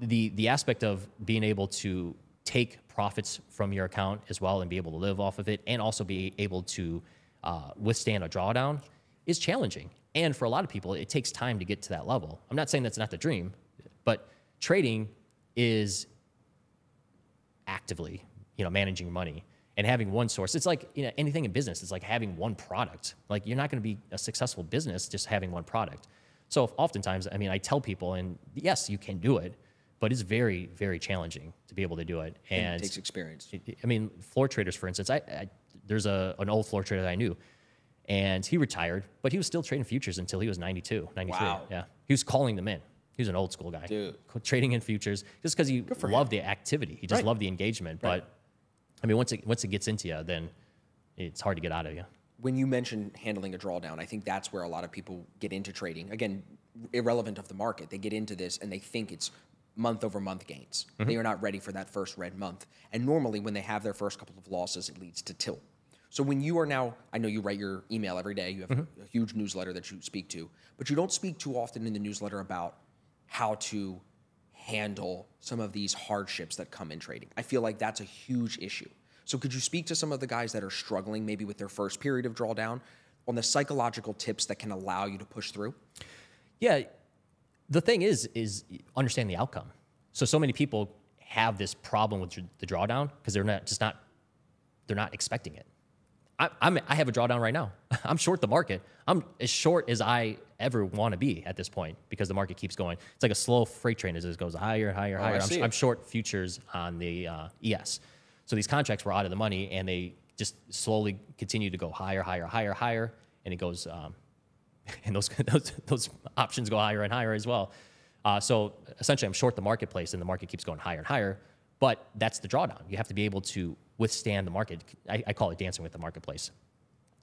the the aspect of being able to take profits from your account as well and be able to live off of it, and also be able to uh, withstand a drawdown is challenging. And for a lot of people, it takes time to get to that level. I'm not saying that's not the dream, but trading is actively, you know, managing money and having one source. It's like you know anything in business. It's like having one product. Like you're not going to be a successful business just having one product. So oftentimes, I mean, I tell people, and yes, you can do it, but it's very, very challenging to be able to do it. And It takes experience. I mean, floor traders, for instance, I, I there's a an old floor trader that I knew, and he retired, but he was still trading futures until he was 92, 93. Wow. Yeah, he was calling them in. He was an old school guy, Dude. Trading in futures just because he loved the activity. He just Right. loved the engagement. But I mean, once it once it gets into you, then it's hard to get out of you. when you mention handling a drawdown, I think that's where a lot of people get into trading. Again, irrelevant of the market, they get into this and they think it's month over month gains. Mm-hmm. They are not ready for that first red month. And normally, when they have their first couple of losses, it leads to tilt. So when you are now, I know you write your email every day, you have mm-hmm. a huge newsletter that you speak to, but you don't speak too often in the newsletter about how to handle some of these hardships that come in trading. I feel like that's a huge issue. So could you speak to some of the guys that are struggling maybe with their first period of drawdown on the psychological tips that can allow you to push through? Yeah, the thing is, is understand the outcome. So so many people have this problem with the drawdown because they're not just not they're not expecting it. I, I'm I have a drawdown right now. [laughs] I'm short the market. I'm as short as I ever want to be at this point because the market keeps going. It's like a slow freight train as it goes higher, and higher, and higher. I'm. I'm short futures on the uh, ES. So these contracts were out of the money and they just slowly continue to go higher, higher, higher, higher, and it goes. Um, [laughs] and those, [laughs] those, those options go higher and higher as well. Uh, so essentially, I'm short the marketplace, and the market keeps going higher and higher. but that's the drawdown. You have to be able to withstand the market. I, I call it dancing with the marketplace.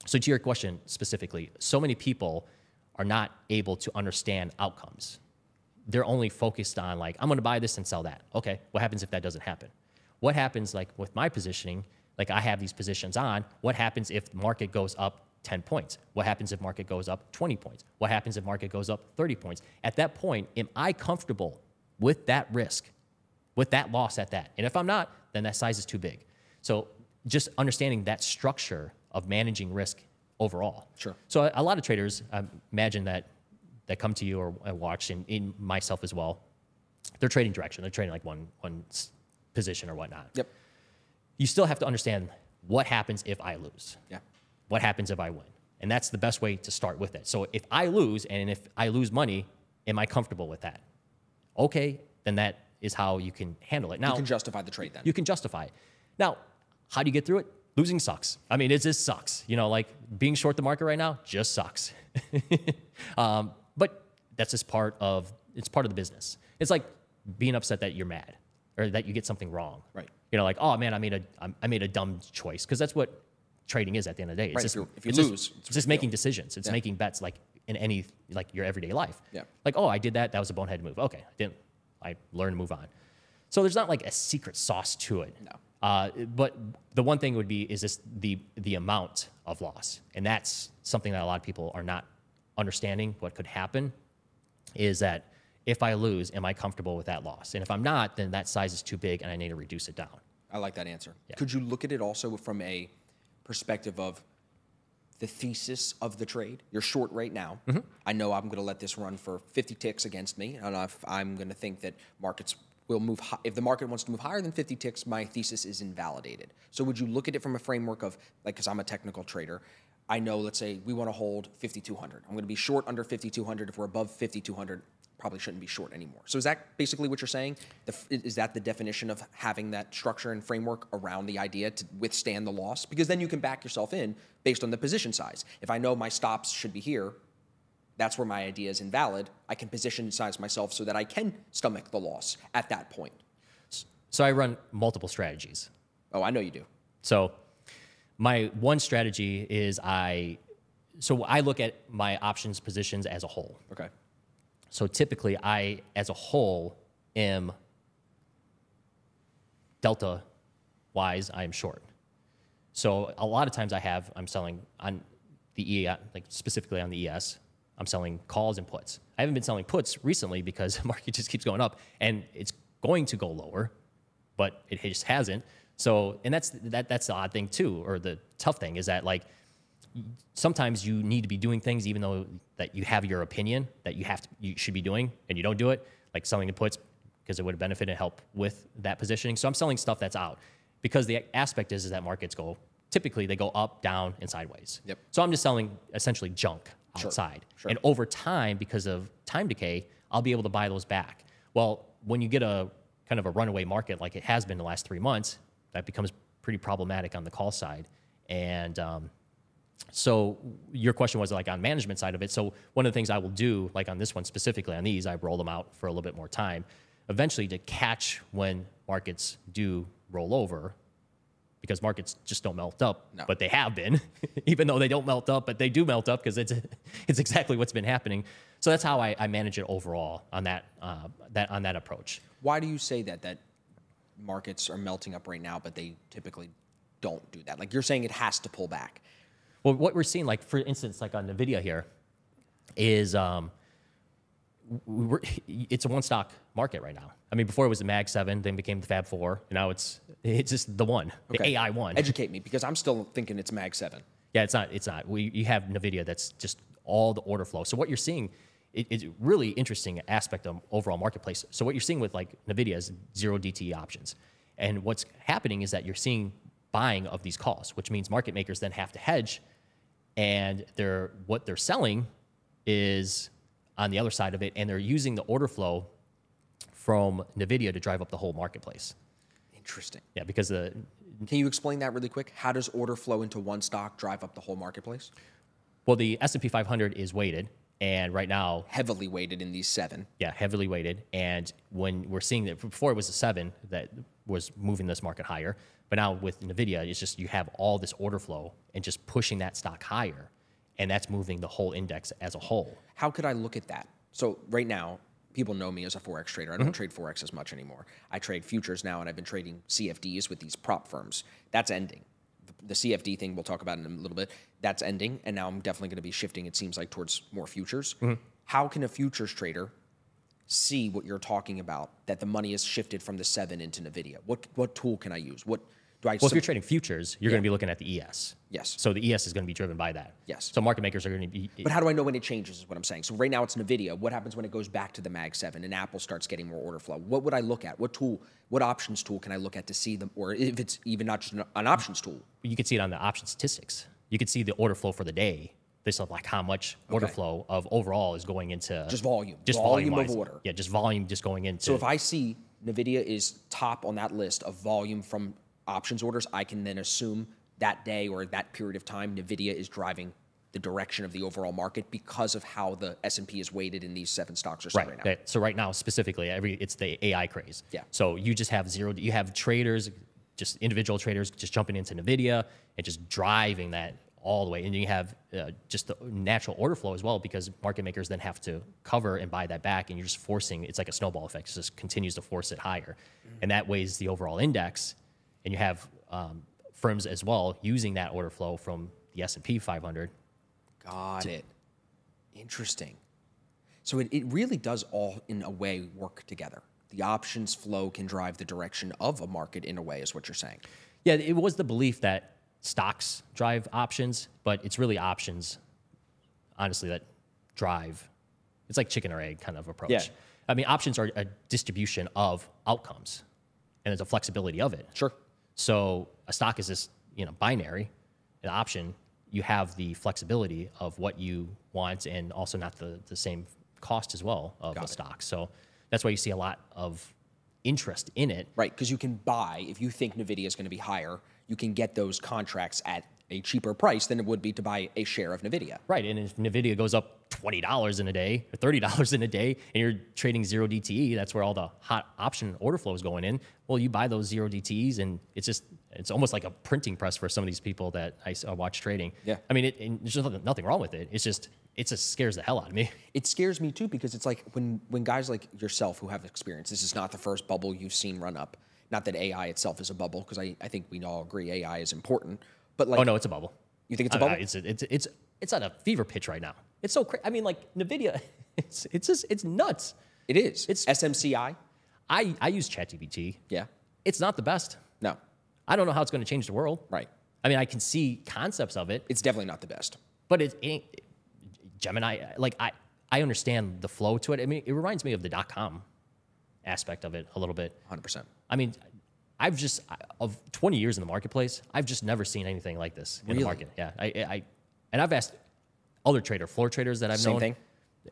So to your question specifically, so many people are not able to understand outcomes. They're only focused on like, I'm going to buy this and sell that. Okay, what happens if that doesn't happen? What happens like with my positioning? Like I have these positions on. What happens if the market goes up 10 points? What happens if market goes up 20 points? What happens if market goes up 30 points? At that point, am I comfortable with that risk, with that loss at that? And if I'm not, then that size is too big. So just understanding that structure of managing risk overall. Sure. So a, lot of traders, I imagine that that come to you or uh, watch, and in myself as well, they're trading direction. They're trading like one one position or whatnot. Yep. You still have to understand what happens if I lose. Yeah. What happens if I win? And that's the best way to start with it. So if I lose and if I lose money, am I comfortable with that? Okay, then that is how you can handle it. Now You can justify the trade then. you can justify it. Now, how do you get through it? Losing sucks. I mean, it just sucks. You know, like being short the market right now just sucks. [laughs] um, but that's just part of it's part of the business. It's like being upset that you're mad or that you get something wrong. Right. You know, like oh man, I made a I made a dumb choice because that's what trading is at the end of the day. It's Right, if just, you- if you it's just- lose, it's it's just making decisions. It's Yeah. making bets like in any like your everyday life. Yeah. Like oh, I did that. That was a bonehead move. Okay, I didn't. I learned to move on. So there's not like a secret sauce to it. No. Uh, but the one thing would be is this the the amount of loss, and that's something that a lot of people are not understanding. What could happen is that if I lose, am I comfortable with that loss? And if I'm not, then that size is too big, and I need to reduce it down. I like that answer. Could you look at it also from a perspective of the thesis of the trade? You're short right now. Mm-hmm. I know I'm going to let this run for 50 ticks against me, and if I'm going to think that markets will move. If the market wants to move higher than 50 ticks, my thesis is invalidated. So would you look at it from a framework of like, because I'm a technical trader. I know, let's say we want to hold 5,200. I'm going to be short under 5,200. If we're above 5,200, probably shouldn't be short anymore. So is that basically what you're saying? The, is that the definition of having that structure and framework around the idea to withstand the loss? Because then you can back yourself in based on the position size. If I know my stops should be here, that's where my idea is invalid. I can position size myself so that I can stomach the loss at that point. So I run multiple strategies. Oh, I know you do. So my one strategy is I so I look at my options positions as a whole. Okay. So typically, I, as a whole, am delta wise, I am short. So a lot of times I have, I'm selling on the ES, like specifically on the ES, I'm selling calls and puts. I haven't been selling puts recently because the [laughs] market just keeps going up and it's going to go lower, but it just hasn't. So, and that's that that's the odd thing too, or the tough thing is that like sometimes you need to be doing things even though that you have your opinion that you have to you should be doing and you don't do it like selling the puts because it would benefit and help with that positioning so i'm selling stuff that's out because the aspect is, is that markets go typically they go up down and sideways Yep. so i'm just selling essentially junk outside Sure. and over time because of time decay i'll be able to buy those back well when you get a kind of a runaway market like it has been the last three months that becomes pretty problematic on the call side and um, so your question was like on management side of it. So one of the things I will do, like on this one specifically, on these, I roll them out for a little bit more time, eventually to catch when markets do roll over, because markets just don't melt up, No. but they have been, [laughs] even though they don't melt up, but they do melt up because it's [laughs] it's exactly what's been happening. So that's how I, I manage it overall on that uh, that on that approach. Why do you say that? That markets are melting up right now, but they typically don't do that. Like you're saying, it has to pull back. Well, what we're seeing, like for instance, like on Nvidia here, is um, we- we're, [laughs] it's a one stock market right now. I mean, before it was the Mag Seven, then became the Fab Four, and now it's it's just the one, the AI one. Educate me because I'm still thinking it's Mag Seven. Yeah, it's not. It's not. We you have Nvidia that's just all the order flow. So what you're seeing, it, it's a really interesting aspect of overall marketplace. So what you're seeing with like Nvidia is zero DTE options, and what's happening is that you're seeing buying of these calls, which means market makers then have to hedge, and they're what they're selling is on the other side of it, and they're using the order flow from Nvidia to drive up the whole marketplace. Interesting. Yeah, because the Can you explain that really quick? How does order flow into one stock drive up the whole marketplace? Well, the S&P 500 is weighted, And right now, Heavily weighted in these seven. yeah, heavily weighted. And when we're seeing that before it was a seven that was moving this market higher, but now with Nvidia, it's just you have all this order flow and just pushing that stock higher, and that's moving the whole index as a whole. How could I look at that? So right now, people know me as a forex trader. I don't mm-hmm. trade forex as much anymore. I trade futures now, and I've been trading CFDs with these prop firms. That's ending. The, the CFD thing we'll talk about in a little bit. That's ending, and now I'm definitely going to be shifting. It seems like towards more futures. Mm-hmm. How can a futures trader see what you're talking about? That the money is shifted from the seven into Nvidia. What what tool can I use? What I? Well, if you're trading futures, you're going to be looking at the ES. Yes. So the ES is going to be driven by that. Yes. So market makers are going to be. But how do I know when it changes? Is what I'm saying. So right now it's Nvidia. What happens when it goes back to the Mag Seven and Apple starts getting more order flow? What would I look at? What tool? What options tool can I look at to see them? Or if it's even not just an, options tool, you could see it on the option statistics. You could see the order flow for the day based on like how much order Okay. flow of overall is going into Just volume. just Volume of order. Yeah, just volume just going into. so if I see Nvidia is top on that list of volume from options orders, I can then assume that day or that period of time Nvidia is driving the direction of the overall market because of how the S&P is weighted in these seven stocks or so right. right now. that- so right now specifically, every it's the AI craze. Yeah. So you just have zero. You have traders, just individual traders, just jumping into Nvidia and just driving that all the way, and you have uh, just the natural order flow as well because market makers then have to cover and buy that back, and you're just forcing. It's like a snowball effect. It just continues to force it higher, and that weighs the overall index. And you have um, firms as well using that order flow from the S and P 500 Got it. Interesting. So it, it really does all, in a way, work together. The options flow can drive the direction of a market in a way, is what you're saying. Yeah, it was the belief that stocks drive options, but it's really options, honestly, that drive. It's like chicken or egg kind of approach. Yeah. I mean, options are a distribution of outcomes, and there's a flexibility of it. Sure. So a stock is this, you know, binary. An option, you have the flexibility of what you want, and also not the the same cost as well of a stock. So that's why you see a lot of interest in it. Right, because you can buy, if you think NVIDIA is going to be higher, you can get those contracts at a cheaper price than it would be to buy a share of NVIDIA. Right, and if Nvidia goes up twenty dollars in a day or thirty dollars in a day, and you're trading zero DTE, that's where all the hot option order flow is going in. Well, you buy those zero DTEs, and it's just it's almost like a printing press for some of these people that I watch trading. Yeah. I mean, it, and there's nothing, nothing wrong with it. It's just it just scares the hell out of me. [laughs] It scares me too because it's like when when guys like yourself who have experience, this is not the first bubble you've seen run up. Not that AI itself is a bubble, because I, I think we all agree AI is important. But like, Oh no, it's a bubble. You think it's a bubble? it's it's it's it's at a fever pitch right now. It's so crazy. I mean, like Nvidia, [laughs] it's it's just it's nuts. it is. it's- SMCI. I I use ChatGPT. Yeah. It's not the best. No. I don't know how it's going to change the world. Right. I mean, I can see concepts of it, It's definitely not the best. but it ain't Gemini. Like I, I understand the flow to it. I mean, it reminds me of the dot com aspect of it a little bit. 100%. I mean, I've just of 20 years in the marketplace, I've just never seen anything like this in Really? the market. Yeah, I, I, and I've asked other trader, floor traders that I've Same known, thing?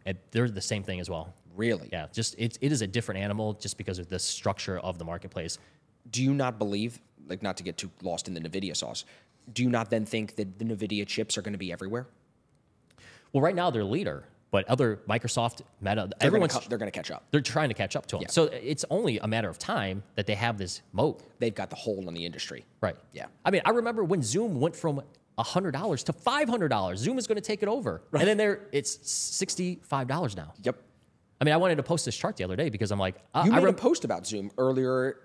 and they're the same thing as well. Really? Yeah, just it's it is a different animal just because of the structure of the marketplace. Do you not believe, like, not to get too lost in the NVIDIA sauce, do you not then think that the NVIDIA chips are going to be everywhere? Well, right now they're leader, but other Microsoft, Meta, They're gonna everyone's—they're going to catch up. they're trying to catch up to them. So it's only a matter of time that they have this moat. They've got the hold on the industry. Right. Yeah. I mean, I remember when Zoom went from $100 to $500. Zoom is going to take it over. And then there it's $65 now. Yep. I mean, I wanted to post this chart the other day because I'm like, I, You I made a post about Zoom earlier.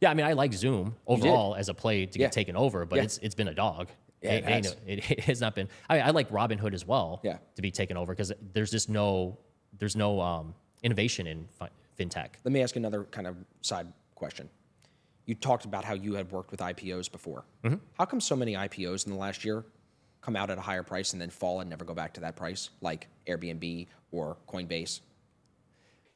yeah, I mean, I like Zoom overall as a play to Yeah. get taken over, but Yeah. it's it's been a dog. Yeah, it has. no- it, [laughs] it has not been. I, I like Robinhood as well. Yeah. To be taken over because there's just no there's no um, innovation in fi- fintech. Let me ask another kind of side question. You talked about how you had worked with IPOs before. Mm-hmm. How come so many IPOs in the last year come out at a higher price and then fall and never go back to that price, like Airbnb or Coinbase?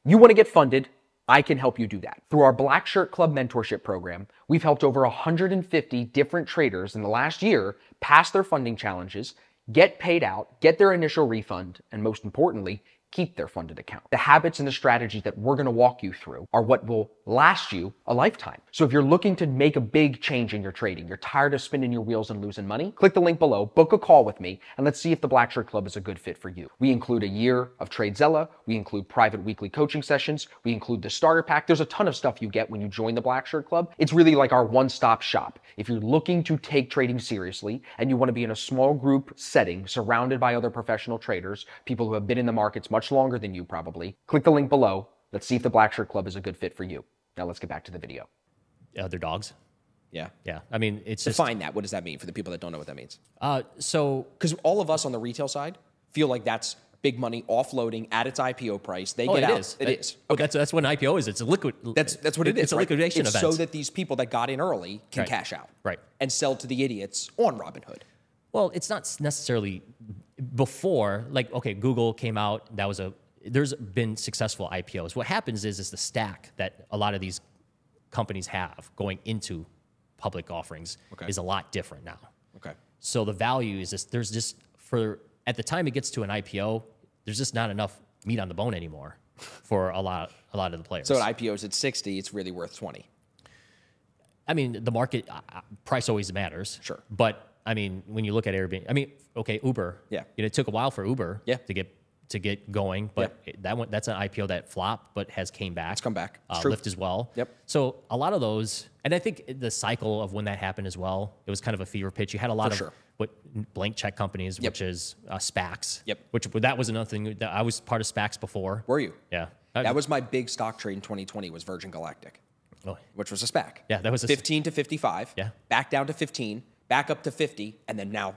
You want to get funded? I can help you do that. Through our Black Shirt Club mentorship program, we've helped over 150 different traders in the last year pass their funding challenges, get paid out, get their initial refund, and most importantly, keep their funded account. The habits and the strategies that we're going to walk you through are what will last you a lifetime. So if you're looking to make a big change in your trading, you're tired of spinning your wheels and losing money, click the link below, book a call with me, and let's see if the Blackshirt Club is a good fit for you. We include a year of TradeZella, we include private weekly coaching sessions, we include the starter pack. There's a ton of stuff you get when you join the Blackshirt Club. It's really like our one-stop shop. If you're looking to take trading seriously and you want to be in a small group setting surrounded by other professional traders, people who have been in the markets much longer than you probably, click the link below. Let's see if the Blackshirt Club is a good fit for you. Now let's get back to the video. Other dogs. Yeah. Yeah. I mean, it's just Define that. What does that mean for the people that don't know what that means? uh, so Because all of us on the retail side feel like that's big money offloading at its IPO price. They oh, get it out. is. It is. Oh, that's that's what an IPO is. It's a liquid. That's that's what it is. It's a right? liquidation it's event. so that these people that got in early can Right. cash out, Right. and sell to the idiots on Robinhood. Well, it's not necessarily before. Like, okay, Google came out. That was a. There's been successful IPOs. What happens is, is the stack that a lot of these companies have going into public offerings Okay. is a lot different now. Okay. So the value is just there's just for at the time it gets to an IPO, there's just not enough meat on the bone anymore [laughs] for a lot a lot of the players. So at IPOs at sixty, it's really worth twenty. I mean, the market uh, uh, price always matters. Sure. But I mean, when you look at Airbnb, I mean, okay, Uber. Yeah. You know, it took a while for Uber. Yeah. To get to get going, but it- that one that's an IPO that flopped, but has came back. It's come back. It's Uh. Lyft as well. Yep. So a lot of those, and I think the cycle of when that happened as well, it was kind of a fever pitch. You had a lot For of sure. what blank check companies, Yep. which is uh, SPACs. Yep. Which that was another thing that I was part of SPACs before. Were you? Yeah. That was my big stock trade in 2020 was Virgin Galactic, Oh, which was a SPAC. Yeah, that was a- 15 to 55. Yeah. Back down to 15, back up to 50, and then now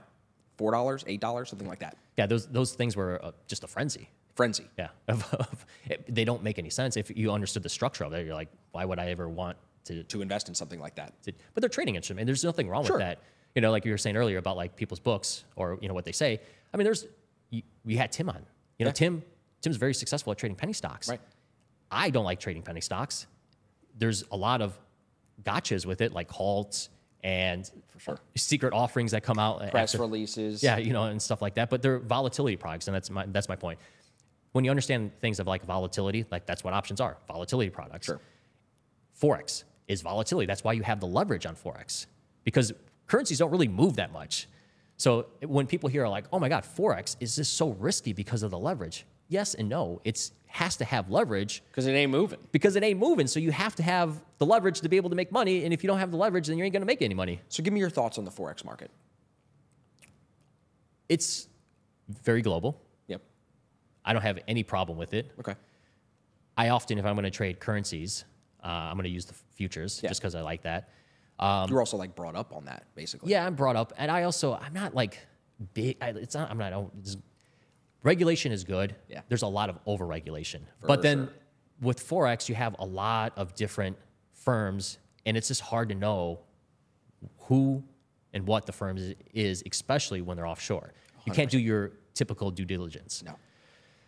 four dollars, eight dollars, something like that. yeah. Those those things were uh, just a frenzy. Frenzy. Yeah, [laughs] of, of, it- they don't make any sense if you understood the structure of it. You're like, why would I ever want to? To invest in something like that. to but they're trading instruments. and there's nothing wrong Sure. with that. You know, like you were saying earlier about like people's books or you know what they say. I mean, there's you, we had Tim on. You know, Yeah. Tim Tim's very successful at trading penny stocks. Right. I don't like trading penny stocks. There's a lot of gotchas with it, like halts and for sure. secret offerings that come out. Press after- releases. yeah, you know, and stuff like that. But they're volatility products, and that's my that's my point. When you understand things of like volatility, like that's what options are, volatility products. Sure. Forex is volatility. That's why you have the leverage on Forex because currencies don't really move that much. So when people hear are like, "Oh my God, Forex is this so risky because of the leverage?" Yes and no. It's has to have leverage Because it ain't moving. because it ain't moving. So you have to have the leverage to be able to make money. And if you don't have the leverage, then you ain't going to make any money. So give me your thoughts on the Forex market. It's very global. Yep. I don't have any problem with it. Okay. I often, if I'm going to trade currencies, uh, I'm going to use the futures Yeah. just because I like that. you were also like brought up on that, basically. Yeah, I'm brought up, and I also I'm not like big. I, it's not. I'm not. I don't, regulation is good. Yeah. There's a lot of overregulation, but then sure. with forex, you have a lot of different firms, and it's just hard to know who and what the firm is, is especially when they're offshore. You can't do your typical due diligence. No.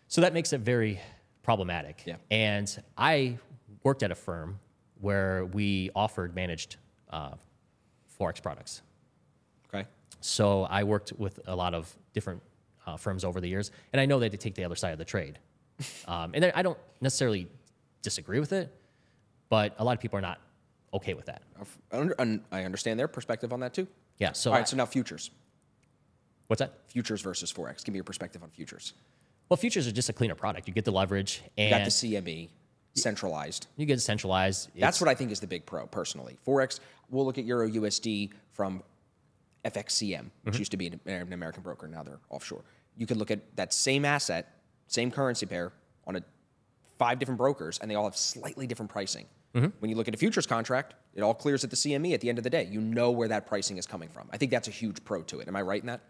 So that makes it very problematic. Yeah. And I worked at a firm where we offered managed uh, forex products. Okay. So I worked with a lot of different uh, firms over the years, and I know that they take the other side of the trade. [laughs] Um, and I don't necessarily disagree with it, but a lot of people are not okay with that. I under- un- I understand their perspective on that too. Yeah. So, All right. So now futures. what's that? Futures versus Forex. Give me your perspective on futures. Well, futures are just a cleaner product. You get the leverage, You and got the CME centralized. you get centralized. That's what I think is the big pro, personally. Forex, we'll look at Euro USD from FXCM, which used to be an American broker. Now they're offshore. You could look at that same asset, same currency pair on a five different brokers, and they all have slightly different pricing. When you look at a futures contract, it all clears at the CME at the end of the day. You know where that pricing is coming from. I think that's a huge pro to it. Am I right in that?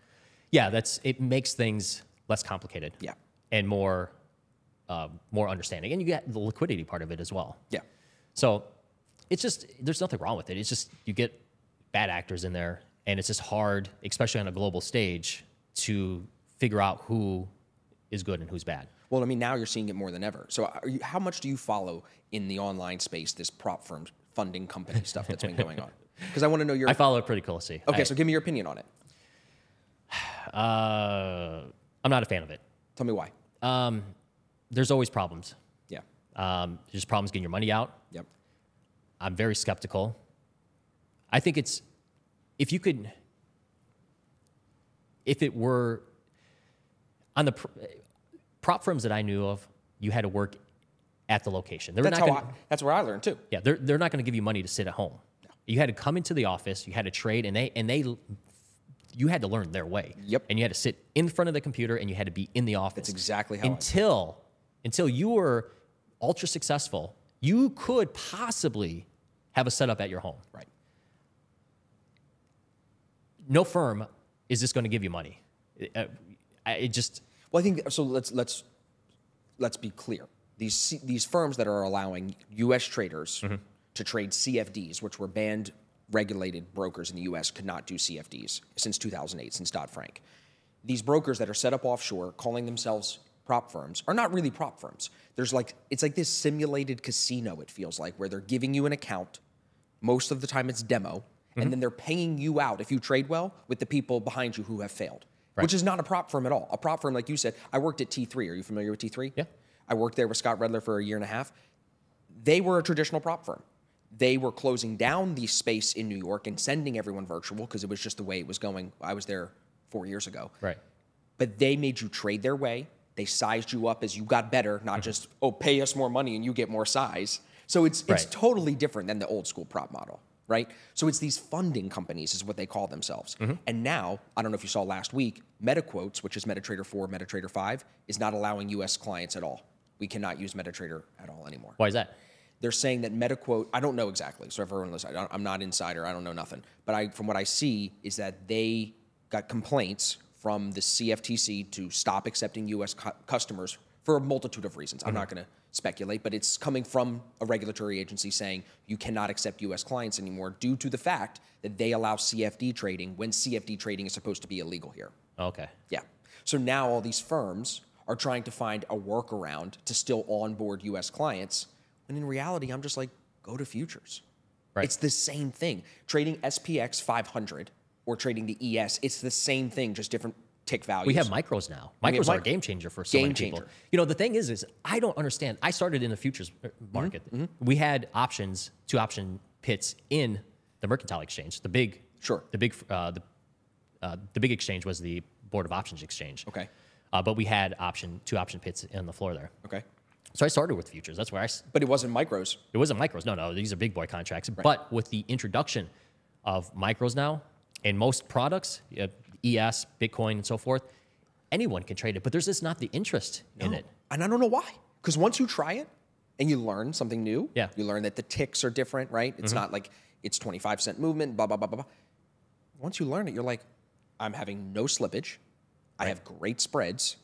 yeah, that's it makes things less complicated. Yeah. and more uh, more understanding, and you get the liquidity part of it as well. Yeah. So it's just there's nothing wrong with it. It's just you get bad actors in there, and it's just hard, especially on a global stage, to figure out who is good and who's bad. Well, I mean, now you're seeing it more than ever. So, are you, how much do you follow in the online space this prop firm funding company stuff that's been going on? [laughs] Because I want to know your. I follow it pretty closely. okay, I, so give me your opinion on it. [sighs] uh, I'm not a fan of it. Tell me why. there's always problems. Yeah. Um, there's problems getting your money out. Yep. I'm very skeptical. I think it's if you could, if it were on the pr- prop firms that I knew of, you had to work at the location. They were That's not how gonna, I, that's where I learned too. yeah, they're they're not going to give you money to sit at home. No. You had to come into the office. You had to trade, and they and they, you had to learn their way. Yep. And you had to sit in front of the computer, and you had to be in the office. That's exactly how I- until until you were ultra successful, you could possibly have a setup at your home. Right. No firm is just going to give you money. It, uh, it just Well, I think so. Let's let's let's be clear. These these firms that are allowing U.S. traders mm-hmm. to trade CFDs, which were banned, regulated brokers in the U.S. could not do CFDs since 2008, since Dodd Frank. These brokers that are set up offshore, calling themselves prop firms, are not really prop firms. There's like it's like this simulated casino. It feels like where they're giving you an account. Most of the time, it's demo, and mm-hmm. then they're paying you out if you trade well with the people behind you who have failed which is not a prop firm at all. A prop firm, like you said, I worked at T3. Are you familiar with T3? Yeah. I worked there with Scott Redler for a year and a half. They were a traditional prop firm. They were closing down the space in New York and sending everyone virtual because it was just the way it was going. I was there four years ago. right. But they made you trade their way. They sized you up as you got better, not mm-hmm. just, oh, pay us more money and you get more size. So it's, it's totally different than the old school prop model, right? So it's these funding companies, is what they call themselves. Mm-hmm. And now, I don't know if you saw last week, MetaQuotes, which is MetaTrader 4, MetaTrader 5, is not allowing US clients at all. We cannot use MetaTrader at all anymore. Why is that? They're saying that MetaQuote, I don't know exactly, so everyone listen, I'm not insider, I don't know nothing. But I, from what I see, is that they got complaints from the CFTC to stop accepting US cu- customers for a multitude of reasons. I'm not mm-hmm. going to speculate, but it's coming from a regulatory agency saying you cannot accept US clients anymore due to the fact that they allow CFD trading when CFD trading is supposed to be illegal here. Okay. Yeah. So now all these firms are trying to find a workaround to still onboard US clients. When in reality, I'm just like, go to futures. Right. It's the same thing. Trading SPX 500 or trading the ES, it's the same thing, just different tick values. We have micros now. Micros are a game changer for so Game many people. changer. You know, the thing is, is I don't understand. I started in the futures Mm-hmm. market. We had options, two option pits in the mercantile exchange. The big, Sure. the big, uh, the, uh, the big exchange was the Board of Options Exchange. Okay. Uh, but we had option, two option pits on the floor there. Okay. So I started with futures. That's where I. But it wasn't micros. It wasn't micros. No, no, these are big boy contracts. But with the introduction of micros now, in most products, uh, ES, Bitcoin, and so forth, anyone can trade it. But there's just not the interest in it. And I don't know why. Because once you try it and you learn something new, Yeah. you learn that the ticks are different, right? It's mm-hmm. not like it's 25 cent movement, blah, blah, blah, blah, blah. Once you learn it, you're like, I'm having no slippage. I have great spreads.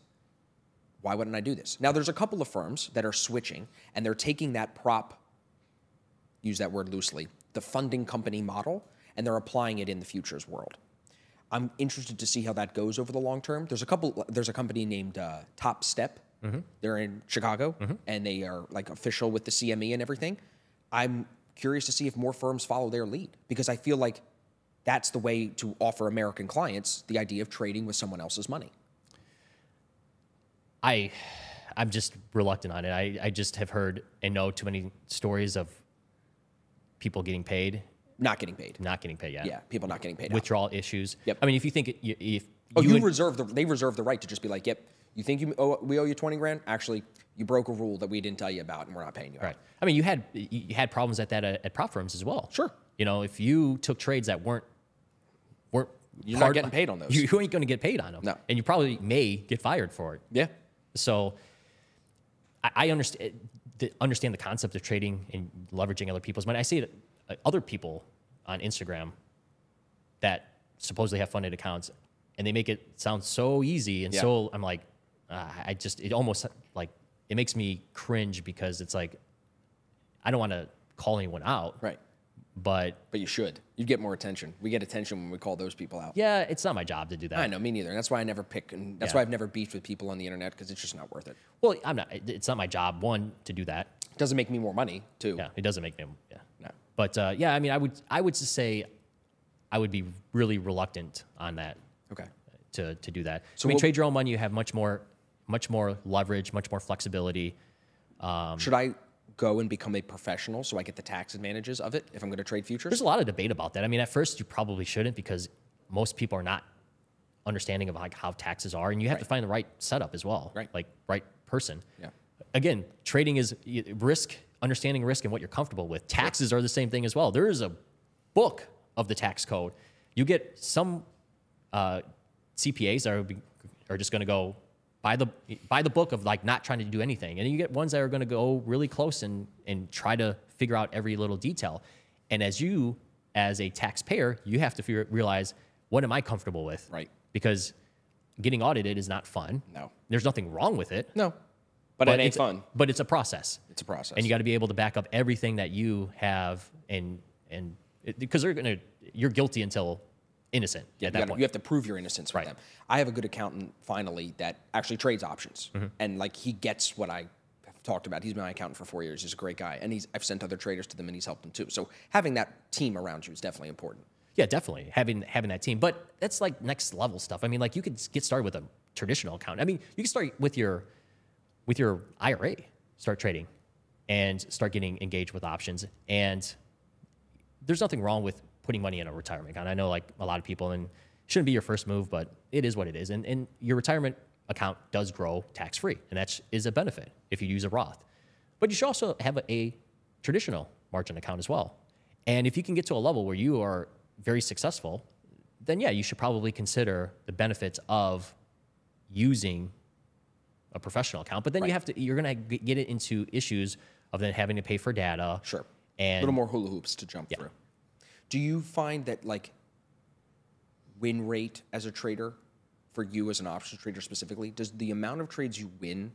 Why wouldn't I do this? Now, there's a couple of firms that are switching and they're taking that prop, use that word loosely, the funding company model, and they're applying it in the futures world. I'm interested to see how that goes over the long term. There's a couple. There's a company named uh, Topstep. They're in Chicago, and they are like official with the CME and everything. I'm curious to see if more firms follow their lead because I feel like that's the way to offer American clients the idea of trading with someone else's money. I, I'm just reluctant on it. I, I just have heard and know too many stories of people getting paid, Not getting paid. not getting paid yet. Yeah, people not getting paid. out. Withdrawal issues. Yep. I mean, if you think it, you- if Oh, you, would- reserve the. They reserve the right to just be like, "Yep, you think you owe, we owe you twenty grand? Actually, you broke a rule that we didn't tell you about, and we're not paying you." out." Right. I mean, you had you had problems at that uh, at prop firms as well. Sure. You know, if you took trades that weren't weren't You're not getting paid on those. You, [laughs] you ain't going to get paid on them. No. And you probably may get fired for it. Yeah. So I, I understand the, understand the concept of trading and leveraging other people's money. I see it other people on Instagram that supposedly have funded accounts, and they make it sound so easy and Yeah. so. I'm like, uh, I just it almost like it makes me cringe because it's like I don't want to call anyone out, Right. but But you should. You'd get more attention. We get attention when we call those people out. yeah, it's not my job to do that. I know, me neither. And that's why I never pick, and that's Yeah. why I've never beefed with people on the internet because it's just not worth it. Well, I'm not. It's not my job one to do that. It doesn't make me more money, too. Yeah, it doesn't make me. Yeah. But uh, yeah, I mean, I would I would just say I would be really reluctant on that Okay. to to do that. So I mean, trade your own money. You have much more much more leverage, much more flexibility. Um, Should I go and become a professional so I get the tax advantages of it if I'm going to trade futures? There's a lot of debate about that. I mean, at first you probably shouldn't because most people are not understanding of like how taxes are, and you have to find the right setup as well, Right. Like right person. Yeah. Again, trading is risk, understanding risk and what you're comfortable with. Taxes are the same thing as well. There is a book of the tax code. You get some uh, CPAs are be- are just going to go by the by the book of like not trying to do anything, and you get ones that are going to go really close and and try to figure out every little detail. And as you, as a taxpayer, you have to figure, realize what am I comfortable with, Right. Because getting audited is not fun. No. there's nothing wrong with it. no, but, it ain't it's, fun. But it's a process. It's a process. and you got to be able to back up everything that you have, and and because they're gonna, you're guilty until innocent Yeah, at you, that gotta- point. you have to prove your innocence with Right. them. I have a good accountant finally that actually trades options, Mm-hmm. and like he gets what I have talked about. He's been my accountant for four years. He's a great guy, and he's I've sent other traders to them, and he's helped them too. So having that team around you is definitely important. Yeah, definitely having having that team, but that's like next level stuff. I mean, like you could get started with a traditional account. I mean, you can start with your with your IRA, start trading, and start getting engaged with options. And there's nothing wrong with putting money in a retirement account. I know like a lot of people, and shouldn't be your first move, but it is what it is. And and your retirement account does grow tax free, and that is a benefit if you use a Roth. But you should also have a, a traditional margin account as well. And if you can get to a level where you are very successful, then yeah, you should probably consider the benefits of using a professional account. But then you have to, you're going to get it into issues of then having to pay for data. Sure, And a little more hula hoops to jump through. Do you find that like win rate as a trader for you as an options trader specifically? Does the amount of trades you win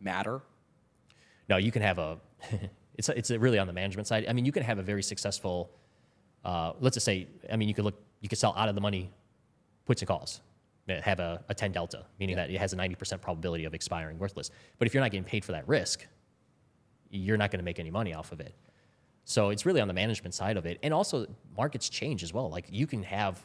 matter? no, you can have a, [laughs] it's, it's really on the management side. I mean, you can have a very successful, uh, let's just say, I mean, you could look, you could sell out of the money puts and calls, Uh, have a, a 10 delta, meaning that it has a 90% probability of expiring worthless. But if you're not getting paid for that risk, you're not going to make any money off of it. So it's really on the management side of it. And also, markets change as well. Like you can have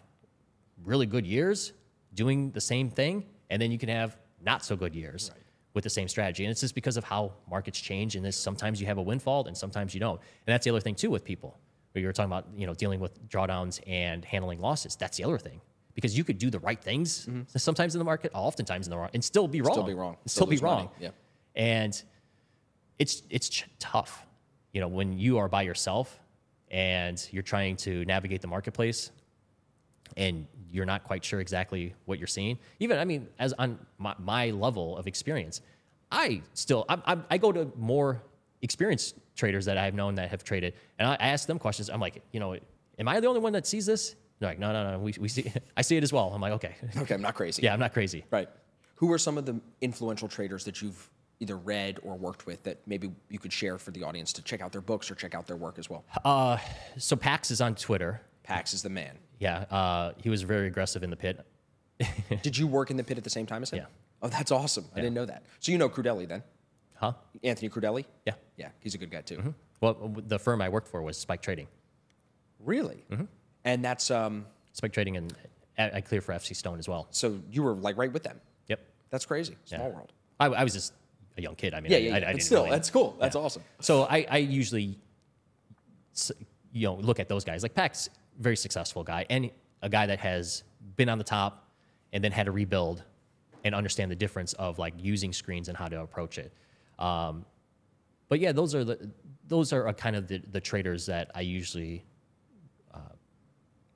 really good years doing the same thing, and then you can have not so good years with the same strategy. And it's just because of how markets change. And this sometimes you have a windfall, and sometimes you don't. And that's the other thing too with people. Where you were talking about, you know, dealing with drawdowns and handling losses. That's the other thing. Because you could do the right things mm-hmm. sometimes in the market, oftentimes in the wrong, and still be wrong. Still be wrong. Still Still, be lose money. wrong. Yeah. And it's it's ch- tough, you know, when you are by yourself and you're trying to navigate the marketplace, and you're not quite sure exactly what you're seeing. Even I mean, as on my, my level of experience, I still I, I, I go to more experienced traders that I've known that have traded, and I, I ask them questions. I'm like, you know, am I the only one that sees this? They're like, no, no, no, we, we see, [laughs] I see it as well. I'm like, okay, [laughs] Okay, I'm not crazy. yeah, I'm not crazy. Right. Who are some of the influential traders that you've either read or worked with that maybe you could share for the audience to check out their books or check out their work as well? Uh, so Pax is on Twitter. Pax is the man. Yeah, uh, he was very aggressive in the pit. [laughs] Did you work in the pit at the same time as him? Yeah. Oh, that's awesome. I didn't know that. So you know Crudele then? Huh? Anthony Crudele? Yeah. Yeah, he's a good guy too. Well, the firm I worked for was Spike Trading. Really? And that's um. Spike Trading, and I clear for FC Stone as well. So you were like right with them. Yep. That's crazy. Small Yeah. world. I, I was just a young kid. I mean, Yeah, yeah, I, yeah. I still, really- that's cool. That's awesome. So I, I usually, you know, look at those guys. Like Pax, very successful guy, and a guy that has been on the top and then had to rebuild and understand the difference of like using screens and how to approach it. Um, but yeah, those are the those are kind of the, the traders that I usually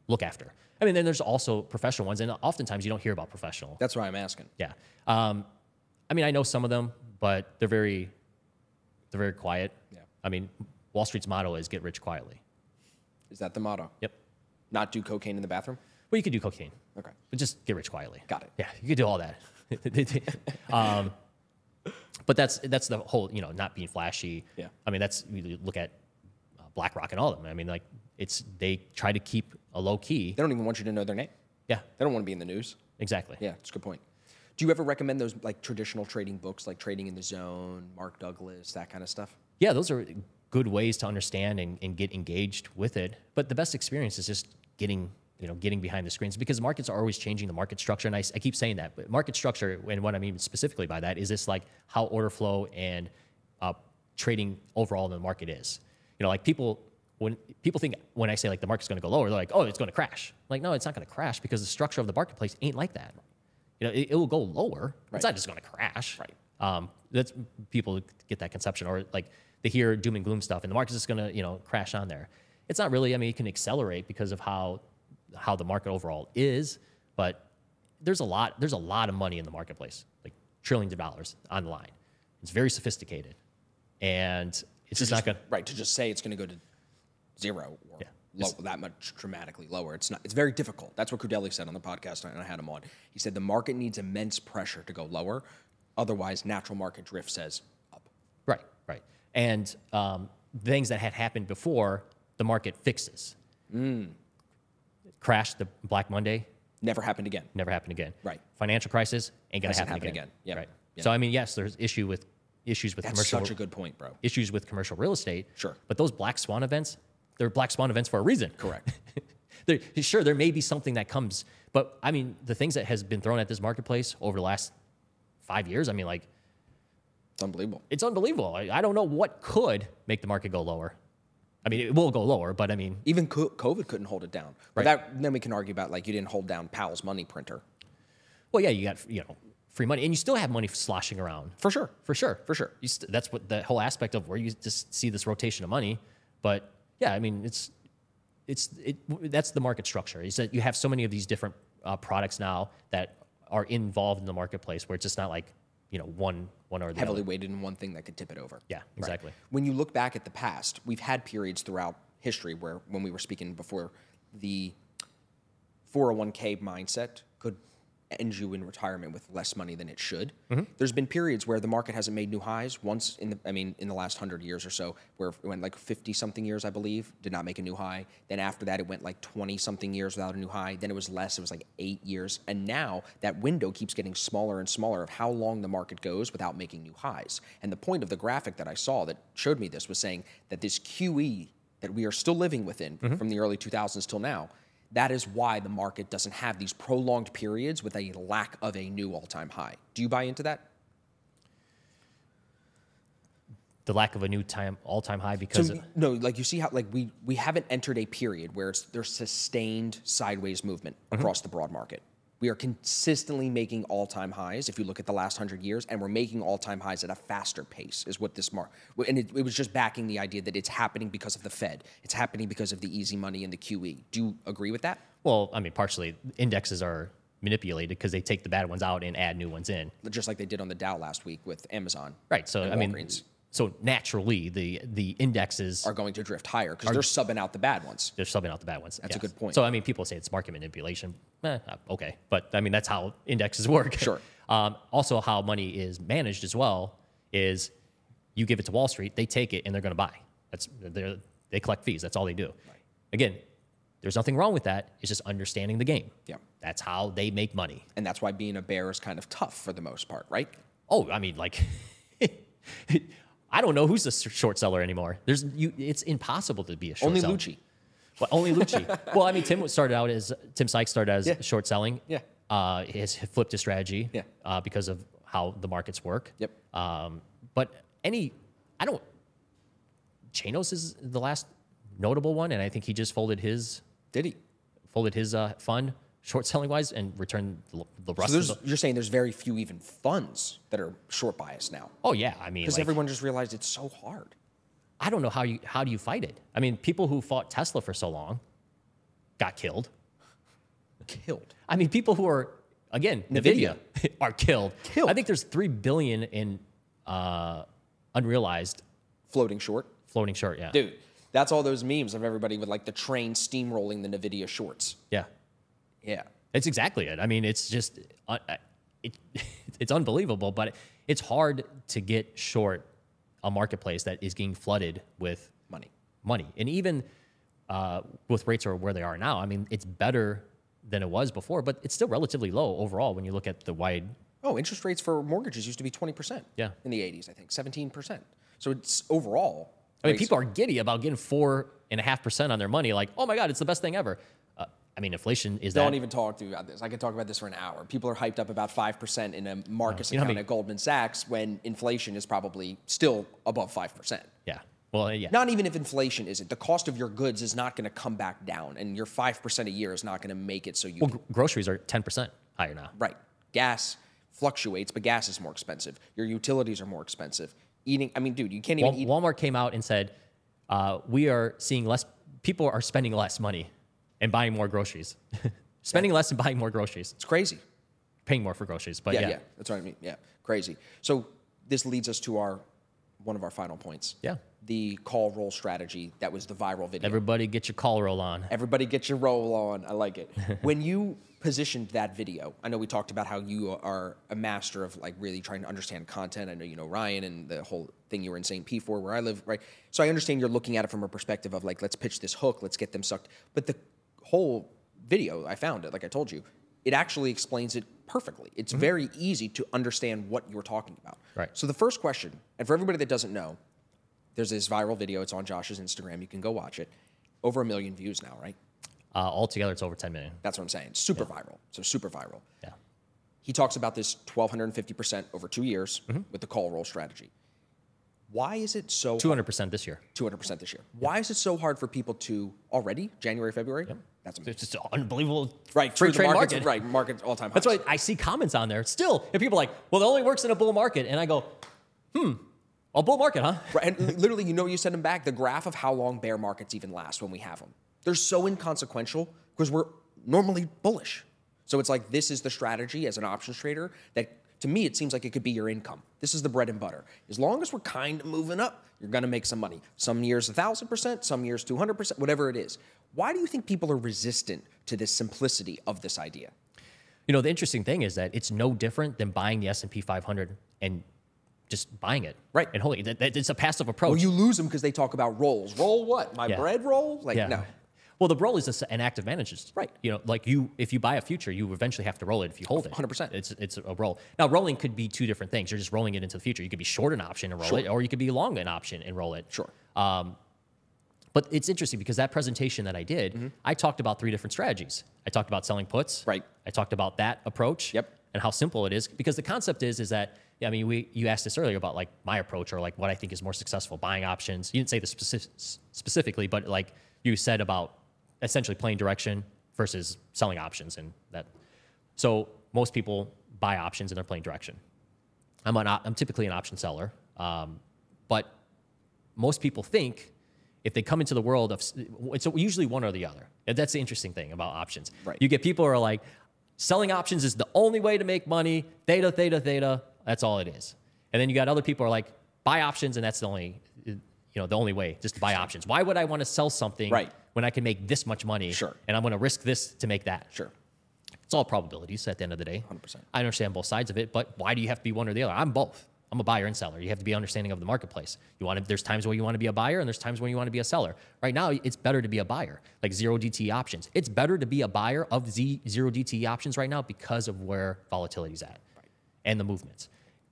look after. I mean, then there's also professional ones, and oftentimes you don't hear about professional. That's why I'm asking. Yeah. Um, I mean, I know some of them, but they're very, they're very quiet. Yeah. I mean, Wall Street's motto is "Get rich quietly." Is that the motto? Yep. Not do cocaine in the bathroom? Well, you could do cocaine, Okay. but just get rich quietly. Got it. Yeah, you could do all that. [laughs] um, but that's that's the whole, you know, not being flashy. Yeah. I mean, that's you look at uh, BlackRock and all of them. I mean, like it's they try to keep a low key. They don't even want you to know their name. Yeah. They don't want to be in the news. Exactly. Yeah, it's a good point. Do you ever recommend those like traditional trading books like Trading in the Zone, Mark Douglas, that kind of stuff? yeah, those are good ways to understand and, and get engaged with it. But the best experience is just getting you know, getting behind the screens because markets are always changing the market structure. And I keep saying that, but market structure, and what I mean specifically by that is this like how order flow and uh, trading overall in the market is. You know, like people, when people think when I say like the market's going to go lower, they're like, oh, it's going to crash. Like, no, it's not going to crash because the structure of the marketplace ain't like that. You know, it, it will go lower. It's not just going to crash. Right. Um, that's people get that conception, or like they hear doom and gloom stuff, and the market's just going to you know crash on there. It's not really. I mean, it can accelerate because of how how the market overall is, but there's a lot there's a lot of money in the marketplace, like trillions of dollars on the line. It's very sophisticated, and it's just not going. right to just say it's going to go to zero or Yeah. low, that much dramatically lower. It's not. It's very difficult. That's what Crudele said on the podcast, and I had him on. He said the market needs immense pressure to go lower, otherwise, natural market drift says up. Right, right. And um, things that had happened before, the market fixes. Crash, the Black Monday, Never happened again. never happened again. Right. Financial crisis ain't gonna happen, happen again. again. Yep. Right. Yep. So I mean, yes, there's issue with issues with That's commercial such a good point, bro. issues with commercial real estate. Sure. But those black swan events, they're black swan events for a reason. Correct. [laughs] there, sure, there may be something that comes, but I mean, the things that has been thrown at this marketplace over the last five years, I mean, like It's unbelievable. it's unbelievable. I, I don't know what could make the market go lower. I mean, it will go lower, but I mean, Even COVID couldn't hold it down. Right. that, then we can argue about like you didn't hold down Powell's money printer. well, yeah, you got you know free money, and you still have money sloshing around For sure. for sure, For sure. You st- that's what the whole aspect of where you just see this rotation of money. But yeah, I mean, it's it's it that's the market structure. Is that you have so many of these different uh, products now that are involved in the marketplace where it's just not like you know one one or the Heavily other. weighted in one thing that could tip it over. Yeah, exactly. When you look back at the past, we've had periods throughout history where, when we were speaking before, the 401k mindset could end you in retirement with less money than it should. Mm-hmm. There's been periods where the market hasn't made new highs. Once in the, I mean, in the last hundred years or so, where it went like 50 something years, I believe, did not make a new high. Then after that, it went like 20 something years without a new high. Then it was less. It was like eight years. And now that window keeps getting smaller and smaller of how long the market goes without making new highs. And the point of the graphic that I saw that showed me this was saying that this QE that we are still living within from the early 2000s till now, that is why the market doesn't have these prolonged periods with a lack of a new all-time high. Do you buy into that? The lack of a new time all time high because So of, no, like you see how like we we haven't entered a period where it's, there's sustained sideways movement mm-hmm. across the broad market. We are consistently making all-time highs. If you look at the last hundred years, and we're making all-time highs at a faster pace, is what this mark. And it, it was just backing the idea that it's happening because of the Fed. It's happening because of the easy money and the QE. Do you agree with that? well, I mean, partially indexes are manipulated because they take the bad ones out and add new ones in. Just like they did on the Dow last week with Amazon. Right. So I mean. So naturally the the indexes are going to drift higher because they're subbing out the bad ones. they're subbing out the bad ones. That's a good point. So I mean, people say it's market manipulation. Eh, uh, okay, but I mean that's how indexes [laughs] work. Sure. um, also, how money is managed as well is you give it to Wall Street, they take it and they're going to buy. That's they they collect fees. That's all they do. Again, there's nothing wrong with that. It's just understanding the game. Yeah. That's how they make money. And that's why being a bear is kind of tough for the most part, right? Oh, I mean, like, [laughs] I don't know who's a short seller anymore. There's you. It's impossible to be a short Only seller. Lucci. But only Lucci. [laughs] well, I mean, Tim started out as Tim Sykes started as Yeah. short selling. Yeah. Uh, has flipped his strategy. Yeah. Uh, because of how the markets work. Yep. Um, but any, I don't. Chanos is the last notable one, and I think he just folded his Did he? folded his uh, fund short selling wise and return the, the rest So of the. you're saying there's very few even funds that are short biased now Oh yeah, I mean, because like, everyone just realized it's so hard. I don't know how you how do you fight it. I mean, people who fought Tesla for so long got killed. Killed. I mean, people who are again Nvidia, Nvidia. [laughs] are killed. Killed. I think there's three billion in uh, unrealized Floating short. floating short. Yeah, Dude, that's all those memes of everybody with like the train steamrolling the NVIDIA shorts. yeah, Yeah. it's exactly it. I mean, it's just uh, uh, it, [laughs] it's unbelievable, but it's hard to get short a marketplace that is getting flooded with Money. money. And even uh, with rates are where they are now, I mean, it's better than it was before, but it's still relatively low overall when you look at the wide. Oh, interest rates for mortgages used to be 20%. Yeah. In the 80s, I think, 17%. So it's overall. I mean, people are giddy about getting four and a half percent on their money. Like, oh my God, it's the best thing ever. Uh, I mean, inflation is Don't that even talk to me about this. I could talk about this for an hour. People are hyped up about 5% in a Marcus You know how account many- at Goldman Sachs when inflation is probably still above 5%. yeah. Well, yeah. Not even if inflation isn't. The cost of your goods is not going to come back down, and your 5% a year is not going to make it so you Well, can groceries are 10% higher now. Right. Gas fluctuates, but gas is more expensive. Your utilities are more expensive. Eating, I mean, dude, you can't even Wal- eat. Walmart came out and said, uh, we are seeing less, people are spending less money and buying more groceries. [laughs] spending less and buying more groceries, It's crazy. paying more for groceries. But Yeah, yeah, yeah, that's what I mean. Yeah, crazy. So this leads us to our one of our final points. Yeah. The call roll strategy that was the viral video. everybody get your call roll on. Everybody get your roll on. I like it. [laughs] when you positioned that video, I know we talked about how you are a master of like really trying to understand content. I know you know Ryan and the whole thing you were in St. P for where I live, right? So I understand you're looking at it from a perspective of like, let's pitch this hook, let's get them sucked. But the whole video, I found it, like I told you, it actually explains it perfectly. It's very easy to understand what you're talking about. Right. So the first question, and for everybody that doesn't know, there's this viral video. It's on Josh's Instagram. You can go watch it. Over a million views now, right? Uh, altogether, it's over 10 million. That's what I'm saying. Super viral. So super viral. Yeah. He talks about this 1,250% over two years Mm-hmm. with the call roll strategy. Why is it so 200% this year. 200% this year? Why is it so hard for people to already January, February? That's amazing. It's just unbelievable. Right, free. The trade market's, market. right, market all time high. That's why I see comments on there still. And people are like, well, it only works in a bull market. And I go, hmm, a bull market, huh? Right, and literally, you know, you send them back the graph of how long bear markets even last when we have them. They're so inconsequential because we're normally bullish. So it's like this is the strategy as an options trader that to me it seems like it could be your income. This is the bread and butter. As long as we're kind of moving up, you're going to make some money. Some years a thousand percent, some years two hundred percent, whatever it is. Why do you think people are resistant to this simplicity of this idea? You know, the interesting thing is that it's no different than buying the S&P 500 and just buying it. Right. And holding it. That- It's a passive approach. Well, you lose them because they talk about rolls. Roll what? My Yeah. bread roll? Like yeah. no. Well, the roll is an active management. Right. You know, like you, if you buy a future, you eventually have to roll it if you hold it. 100%. It's it's a roll. Now, rolling could be two different things. You're just rolling it into the future. You could be short an option and roll it, or you could be long an option and roll it. Sure. Um, But it's interesting because that presentation that I did, I talked about three different strategies. I talked about selling puts. Right. I talked about that approach. Yep. And how simple it is because the concept is is that I mean we you asked this earlier about like my approach or like what I think is more successful buying options. You didn't say this specific, specifically, but like you said about essentially playing direction versus selling options and that. So most people buy options and they're playing direction. I'm an I'm typically an option seller, um, but most people think if they come into the world of it's usually one or the other. That's the interesting thing about options. Right. You get people who are like, selling options is the only way to make money. Theta, theta, theta. That's all it is. And then you got other people who are like, buy options, and that's the only, you know, the only way just to buy options. Why would I want to sell something Right. when I can make this much money? Sure. And I'm going to risk this to make that. Sure. It's all probabilities at the end of the day. 100%. I understand both sides of it, but why do you have to be one or the other? I'm both. I'm a buyer and seller. You have to be understanding of the marketplace. You want to, there's times where you want to be a buyer and there's times when you want to be a seller. Right now, it's better to be a buyer, like zero DTE options. It's better to be a buyer of Z zero DTE options right now because of where volatility's at and the movements.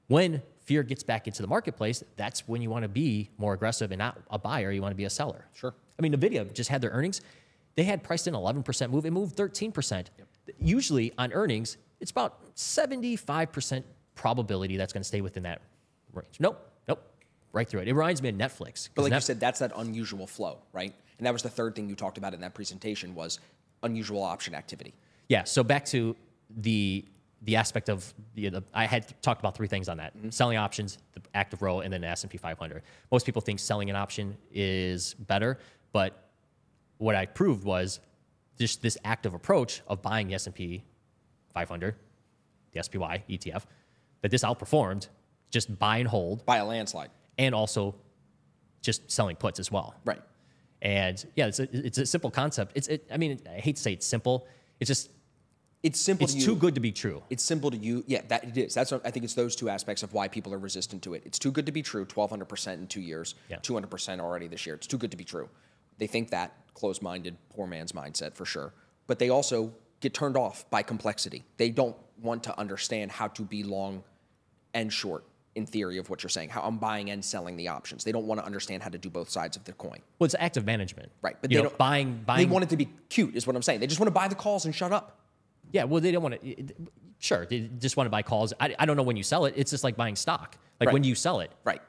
When fear gets back into the marketplace, that's when you want to be more aggressive and not a buyer. You want to be a seller. Sure. I mean, NVIDIA just had their earnings. They had priced in 11% move. It moved 13%. Usually on earnings, it's about 75% probability that's going to stay within that range. Nope. Nope. Right through it. It reminds me of Netflix. But like you said, that's that unusual flow, right? And that was the third thing you talked about in that presentation was unusual option activity. Yeah. So back to the the aspect of the, the I had talked about three things on that: mm-hmm. selling options, the active roll, and then the S and P 500. Most people think selling an option is better, but what I proved was just this active approach of buying the S and P 500, the SPY ETF, that this outperformed just buy and hold, By a landslide. and also just selling puts as well. Right. And yeah, it's a, it's a simple concept. It's it, I mean, I hate to say it's simple. It's just It's simple it's to you. too good to be true. It's simple to you. Yeah, that it is. That's what, I think it's those two aspects of why people are resistant to it. It's too good to be true. Twelve hundred percent in two years. Two hundred percent already this year. It's too good to be true. They think that closed-minded, poor man's mindset for sure. But they also get turned off by complexity. They don't want to understand how to be long and short in theory of what you're saying. How I'm buying and selling the options. They don't want to understand how to do both sides of the coin. Well, it's active management, Right, but you they know, don't buying They buying. want it to be cute, is what I'm saying. They just want to buy the calls and shut up. yeah, well, they don't want to. Sure, they just want to buy calls. I, I don't know when you sell it. It's just like buying stock. Like Right. when you sell it. Right.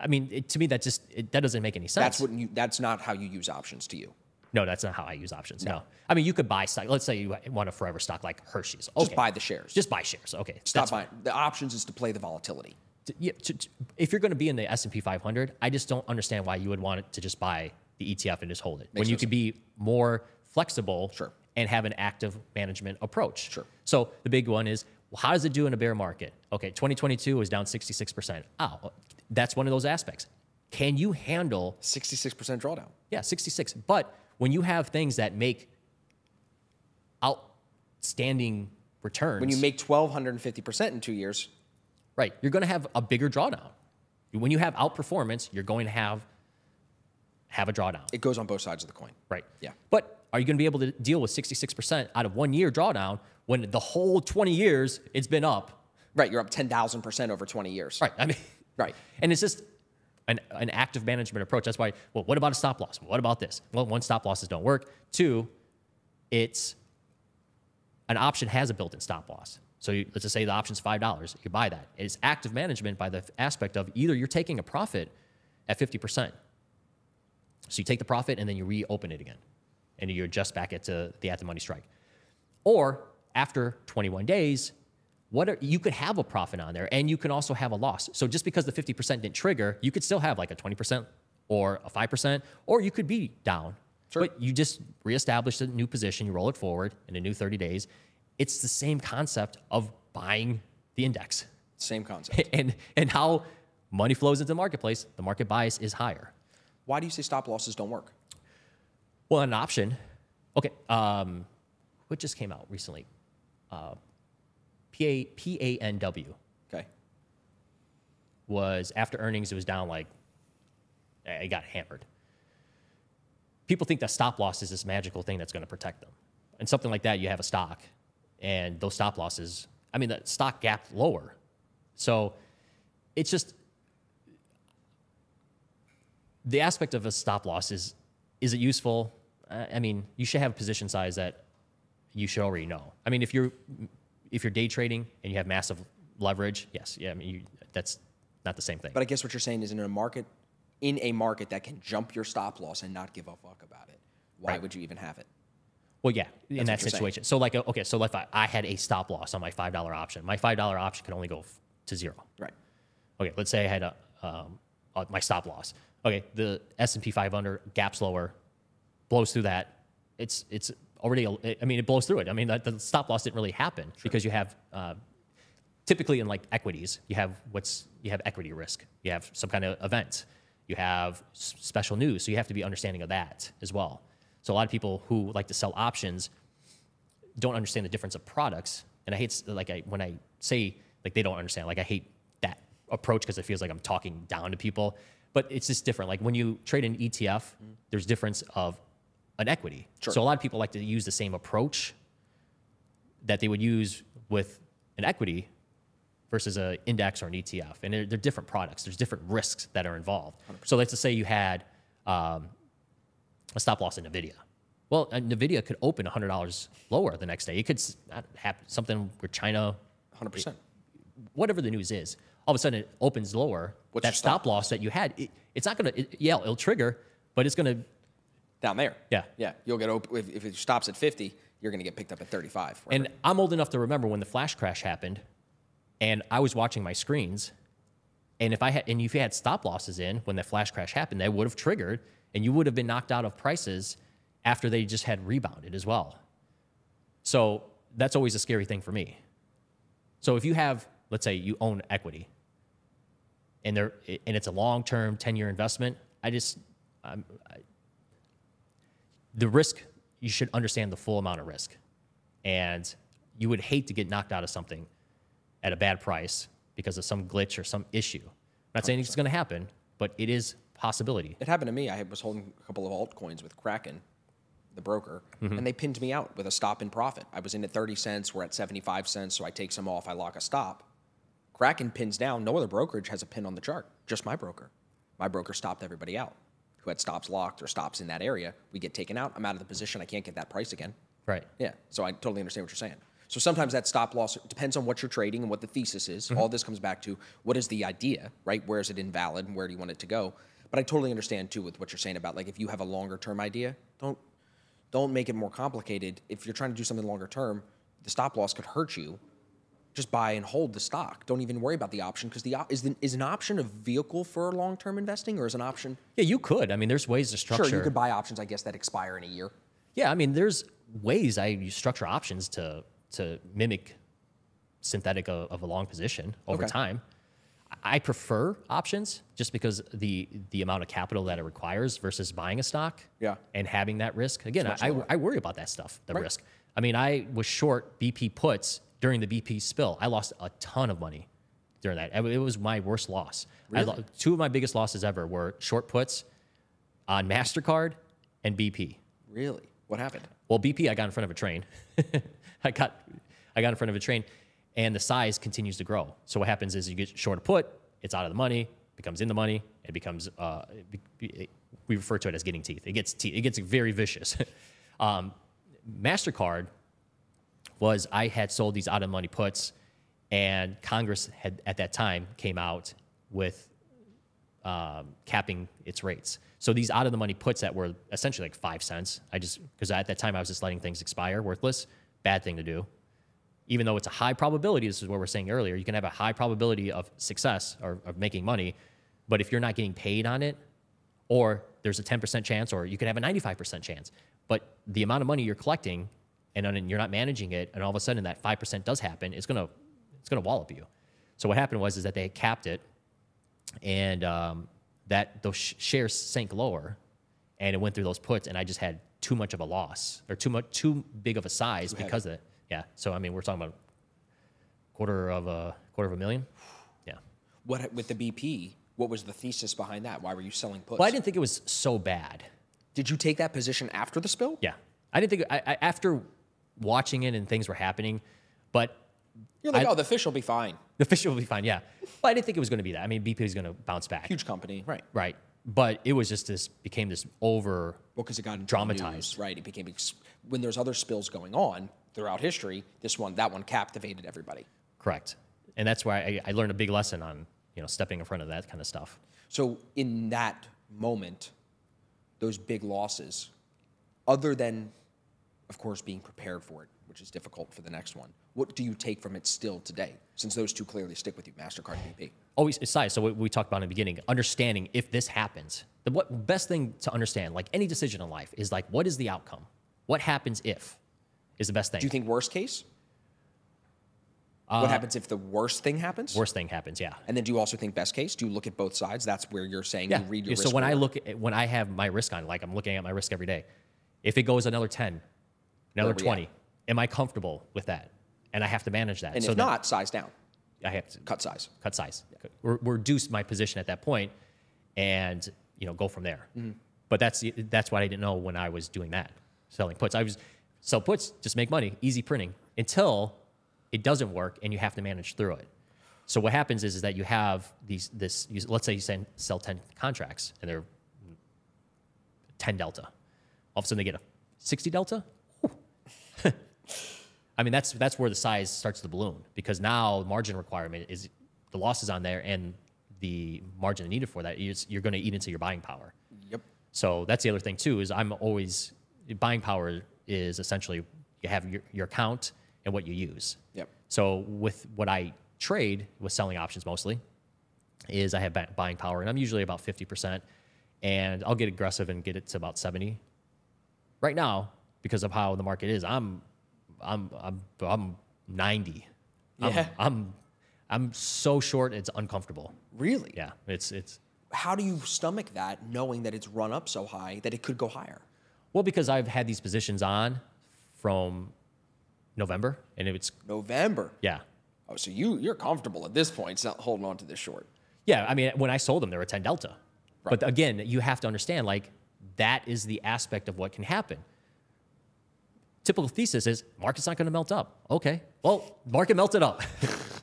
I mean, it, to me, that just it, that doesn't make any sense. That's what you. That's not how you use options to you. No, that's not how I use options. No. I mean, you could buy stock. Let's say you want a forever stock like Hershey's. Okay. Just buy the shares. Just buy shares. Okay. Stop that's buying. The options is to play the volatility. to- yeah, to- to- if you're going to be in the S&P 500, I just don't understand why you would want it to just buy the ETF and just hold it when you no could be more flexible Sure. and have an active management approach. Sure. So the big one is, well, how does it do in a bear market? Okay, 2022 was down 66%. Oh, that's one of those aspects. Can you handle 66% drawdown. yeah, 66. But when you have things that make outstanding returns, When you make 1,250% in two years, right, you're going to have a bigger drawdown. When you have outperformance, you're going to have have a drawdown, it goes on both sides of the coin. right? Yeah. But are you going to be able to deal with 66% out of one year drawdown when the whole 20 years it's been up? Right. You're up 10,000% over 20 years. Right. I mean, Right. And it's just an, an active management approach. That's why, well, what about a stop loss? What about this? Well, one, stop losses don't work. Two, it's an option has a built in stop loss. So you, let's just say the option's $5. You buy that. It's active management by the aspect of either you're taking a profit at 50%. So you take the profit and then you reopen it again and you adjust back it to the at the money strike. Or after 21 days, what are, you could have a profit on there and you can also have a loss. So just because the 50% didn't trigger, you could still have like a 20% or a 5%, or you could be down. Sure. But you just reestablish a new position, you roll it forward in a new 30 days. It's the same concept of buying the index Same concept. [laughs] and, and how money flows into the marketplace, the market bias is higher. Why do you say stop losses don't work? Well, an option. Okay. Um, what just came out recently? Uh, PA, PANW Okay. was after earnings, it was down like, it got hammered. People think that stop loss is this magical thing that's going to protect them. And something like that, you have a stock, and those stop losses, I mean, the stock gapped lower. So it's just the aspect of a stop loss is is it useful? I I mean, you should have a position size that you should already know. I mean, if you're if you're day trading and you have massive leverage, yes, yeah, I mean, you, that's not the same thing. But I guess what you're saying is in a market, in a market that can jump your stop loss and not give a fuck about it, why Right. would you even have it? Well, yeah, in that you're saying. situation. So, like, okay, so if I, I had a stop loss on my five dollar option, my five dollar option could only go f- to zero. Right. Okay, let's say I had a um, uh, my stop loss. Okay, the S and P 500 gaps lower, blows through that. It's it's already. a- I mean, it blows through it. I mean, the, the stop loss didn't really happen because you have uh, typically in like equities, you have what's you have equity risk. You have some kind of event. You have special news, so you have to be understanding of that as well. So a lot of people who like to sell options don't understand the difference of products. And I hate like I when I say like they don't understand. Like I hate that approach because it feels like I'm talking down to people. But it's just different. Like when you trade an ETF, there's difference of an equity. Sure. So a lot of people like to use the same approach that they would use with an equity versus an index or an ETF. And they're, they're different products. There's different risks that are involved. So let's just say you had um, a stop loss in NVIDIA. Well, uh, NVIDIA could open $100 lower the next day. It could happen, something where China, 100%. whatever the news is, all of a sudden it opens lower. What's that stop stop loss that you had, it, it's not going to, yeah, it'll trigger, but it's going to, Down there. Yeah. Yeah. You'll get op- if, if it stops at 50, you're going to get picked up at 35. And I'm old enough to remember when the flash crash happened, and I was watching my screens, and if I had and if you had stop losses in when the flash crash happened, that would have triggered, and you would have been knocked out of prices after they just had rebounded as well. So that's always a scary thing for me. So if you have, let's say, you own equity, and there and it's a long term, ten year investment, I just I'm, I, the risk you should understand the full amount of risk and you would hate to get knocked out of something at a bad price because of some glitch or some issue I'm not saying it's going to happen but it is possibility It happened to me. I was holding a couple of altcoins with Kraken, the broker, Mm-hmm. and they pinned me out with a stop in profit. I was in at 30 cents. We're at 75 cents. So I take some off. I lock a stop. Kraken pins down. No other brokerage has a pin on the chart. Just my broker. My broker stopped everybody out who had stops locked or stops in that area. We get taken out. I'm out of the position. I can't get that price again. Right. Yeah. So I totally understand what you're saying. So sometimes that stop loss depends on what you're trading and what the thesis is. Mm-hmm. All this comes back to what is the idea, right? Where is it invalid and where do you want it to go? But I totally understand too with what you're saying about like if you have a longer term idea, don't don't make it more complicated. If you're trying to do something longer term, the stop loss could hurt you. Just buy and hold the stock. Don't even worry about the option because the op- is the, is an option a vehicle for long term investing or is an option? Yeah, you could. I mean, there's ways to structure. Sure, you could buy options, I guess, that expire in a year. Yeah, I mean, there's ways I use structure options to to mimic synthetic of, of a long position over Okay. time. I prefer options just because the the amount of capital that it requires versus buying a stock. Yeah. And having that risk. Again, I, I, I worry about that stuff, the Right. risk. I mean, I was short BP puts during the BP spill. I lost a ton of money during that. It was my worst loss. I lo- two of my biggest losses ever were short puts on MasterCard and BP. Really? What happened? Well, BP, I got in front of a train. [laughs] I got, I got in front of a train, and the size continues to grow. So what happens is you get short a put, it's out of the money, becomes in the money, it becomes. Uh, it it- we refer to it as getting teeth. It gets teeth. It gets very vicious. [laughs] um, Mastercard was I had sold these out of money puts, and Congress had at that time came out with um, capping its rates. So these out of the money puts that were essentially like five cents. I just because at that time I was just letting things expire, worthless, bad thing to do. Even though it's a high probability, this is what we're saying earlier. You can have a high probability of success or of making money, but if you're not getting paid on it, or there's a 10% chance, or you could have a 95% chance, but the amount of money you're collecting and then you're not managing it, and all of a sudden that 5% does happen, it's gonna it's gonna wallop you. So what happened was is that they capped it, and um, that those sh- shares sank lower, and it went through those puts, and I just had too much of a loss or too much too big of a size because of it. Yeah. So I mean, we're talking about quarter of a quarter of a million. [sighs] Yeah. What with the BP? What was the thesis behind that? Why were you selling puts? Well, I didn't think it was so bad. Did you take that position after the spill? Yeah. I didn't think I, I, after watching it and things were happening, but You're like, I- oh, the fish will be fine. the fish will be fine. Yeah. But I didn't think it was going to be that. I mean, BP is going to bounce back. Huge company, right? Right. But it was just this became this over. Well, because it got Dramatized. news, right? It became when there's other spills going on throughout history. This one, that one, captivated everybody. Correct. And that's why I, I learned a big lesson on you know stepping in front of that kind of stuff. So in that moment, those big losses, other than, of course, being prepared for it, which is difficult for the next one, what do you take from it still today? Since those two clearly stick with you, Mastercard and BP. always size. So what we talked about in the beginning, understanding if this happens. The what best thing to understand, like any decision in life, is like what is the outcome? What happens if is the best thing. Do you think worst case? what uh, happens if the worst thing happens? Worst thing happens, yeah. And then do you also think best case? Do you look at both sides? That's where you're saying Yeah. you read your so when I look at when I have my risk on, like I'm looking at my risk every day. If it goes another 10, another Where we at? 20, am I comfortable with that? And I have to manage that. and so if that not, size down, I have to cut size. cut size, or reduce my position at that point, and you know go from there. Mm-hmm. But that's that's what I didn't know when I was doing that, selling puts. I was sell puts, just make money, easy printing, until it doesn't work and you have to manage through it. So what happens is, is that you have these this you, let's say you send, sell ten contracts and they're ten delta, all of a sudden they get a sixty delta. [laughs] I mean, that's that's where the size starts to balloon because now the margin requirement is the losses on there and the margin needed for that is you're going to eat into your buying power. Yep. So that's the other thing too is I'm always buying power is essentially you have your, your account and what you use. Yep. So with what I trade with selling options mostly is I have buying power and I'm usually about 50% and I'll get aggressive and get it to about 70. Right now, because of how the market is, I'm I'm I'm I'm 90. I'm, Yeah. I'm I'm so short it's uncomfortable. Really? Yeah, it's it's How do you stomach that, knowing that it's run up so high that it could go higher? well because I've had these positions on from November and it's November. yeah. Oh, so you you're comfortable at this point, it's not holding on to this short. Yeah, I mean, when I sold them, they were 10 delta. But again, you have to understand, like, that is the aspect of what can happen. Typical thesis is market's not going to melt up. Okay, well, market melted up.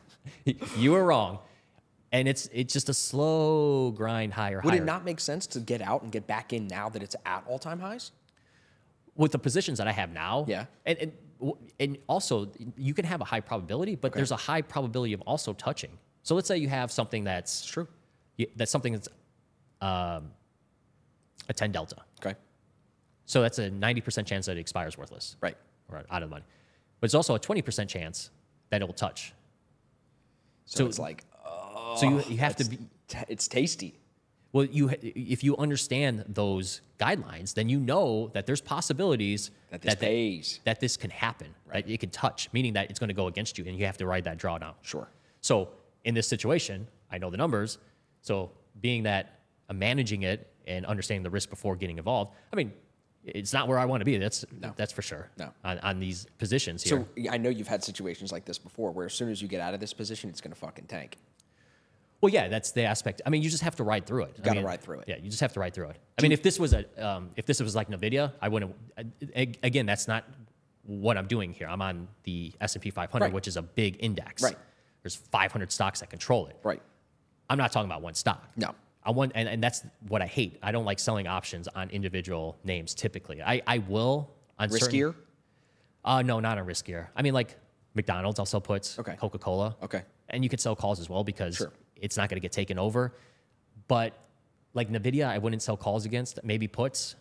[laughs] you were wrong. And it's it's just a slow grind higher. Would higher. it not make sense to get out and get back in now that it's at all time highs? with the positions that I have now? Yeah. And and, and also you can have a high probability, but there's a high probability of also touching. So let's say you have something that's true. That's something that's um, a 10 delta. So that's a 90% chance that it expires worthless. Right. Or out of the money. But it's also a 20% chance that it will touch. So, So- it's like, oh, So you, you have oh, to be, t- it's tasty. well, you if you understand those guidelines, then you know that there's possibilities That this pays. that this can happen, right? It can touch, meaning that it's going to go against you, and you have to ride that drawdown. Sure. So in this situation, I know the numbers. So being that I'm managing it and understanding the risk before getting involved, I mean, it's not where I want to be. That's that's for sure. No. On, on these positions here. So I know you've had situations like this before where as soon as you get out of this position, it's going to fucking tank. Well, yeah, that's the aspect. I mean, you just have to ride through it. You gotta ride through it. Yeah, you just have to ride through it. I mean, if this was a, um, if this was like Nvidia, I wouldn't. a- Again, that's not what I'm doing here. I'm on the S and P 500, Right. which is a big index. Right. There's 500 stocks that control it. Right. I'm not talking about one stock. No. I want, and, and that's what I hate. I don't like selling options on individual names. Typically, I, I will on certain- Riskier? uh, no, not on riskier. I mean, like McDonald's, I'll sell puts. Okay. Coca Cola. Okay. And you could sell calls as well because Sure. it's not going to get taken over. But like Nvidia, I wouldn't sell calls against. Maybe puts.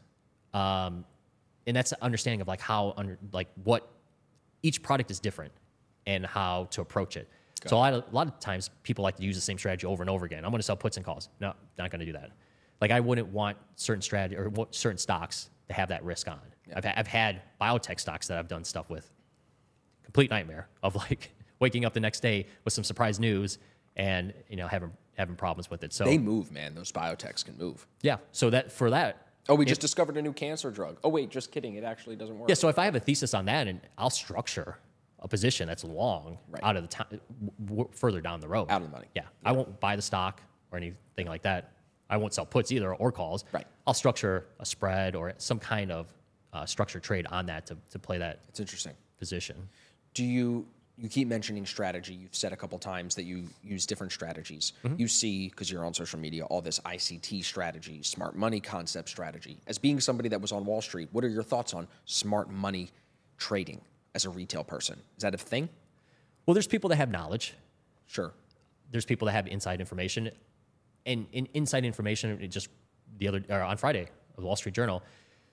Um, and that's an understanding of like how under like what each product is different and how to approach it. So a lot of a lot of times people like to use the same strategy over and over again. I'm going to sell puts and calls. No, not going to do that. Like I wouldn't want certain strategy or what, certain stocks to have that risk on. I've, I've had biotech stocks that I've done stuff with. Complete nightmare of [laughs] like waking up the next day with some surprise news and you know having having problems with it. So They move, man. Those biotechs can move. yeah, so that for that Oh, we just discovered a new cancer drug. Oh, wait, just kidding. It actually doesn't work. Yeah, so if I have a thesis on that, and I'll structure a position that's long Right. out of the time, w- w- further down the road. Out of the money. Yeah, I won't buy the stock or anything like that. I won't sell puts either or calls. Right. I'll structure a spread or some kind of uh, structured trade on that to, to play that It's interesting. position. do you you keep mentioning strategy you've said a couple times that you use different strategies Mm-hmm. you see because you're on social media all this ict strategy smart money concept strategy as being somebody that was on wall street what are your thoughts on smart money trading as a retail person is that a thing Well, there's people that have knowledge. sure There's people that have inside information, and in inside information, it just the other or on Friday, the Wall Street Journal,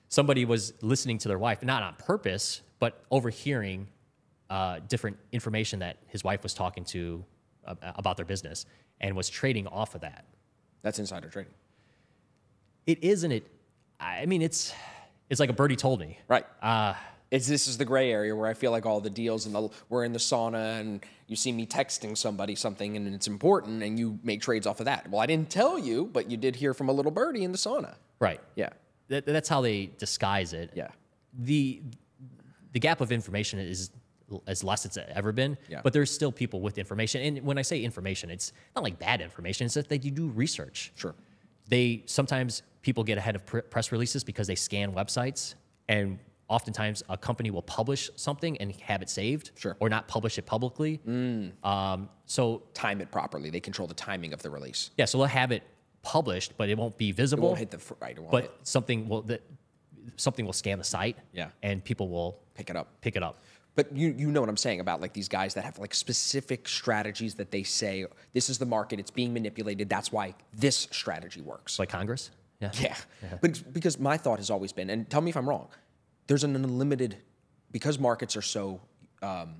somebody was listening to their wife, not on purpose, but overhearing uh, different information that his wife was talking to uh, about their business, and was trading off of that. that's insider trading It isn't it. I mean, it's it's like a birdie told me. right uh, it's this is the gray area where I feel like all the deals and the we're in the sauna and you see me texting somebody something and it's important and you make trades off of that. Well, I didn't tell you, but you did hear from a little birdie in the sauna. Right. Yeah. That, that's how they disguise it. Yeah. The the gap of information is as less it's ever been. Yeah. But there's still people with information, and when I say information, it's not like bad information. It's that they do research. Sure. They sometimes people get ahead of pr- press releases because they scan websites, and oftentimes a company will publish something and have it saved, Sure. or not publish it publicly. Um, so Time it properly. They control the timing of the release. yeah, so they'll have it published, but it won't be visible. It won't hit the right. But hit. something will that something will scan the site. Yeah. and people will pick it up. pick it up. But you you know what I'm saying about like these guys that have like specific strategies that they say this is the market. It's being manipulated. That's why this strategy works. Like Congress. Yeah. Yeah. But because my thought has always been, and tell me if I'm wrong, there's an unlimited, because markets are so um,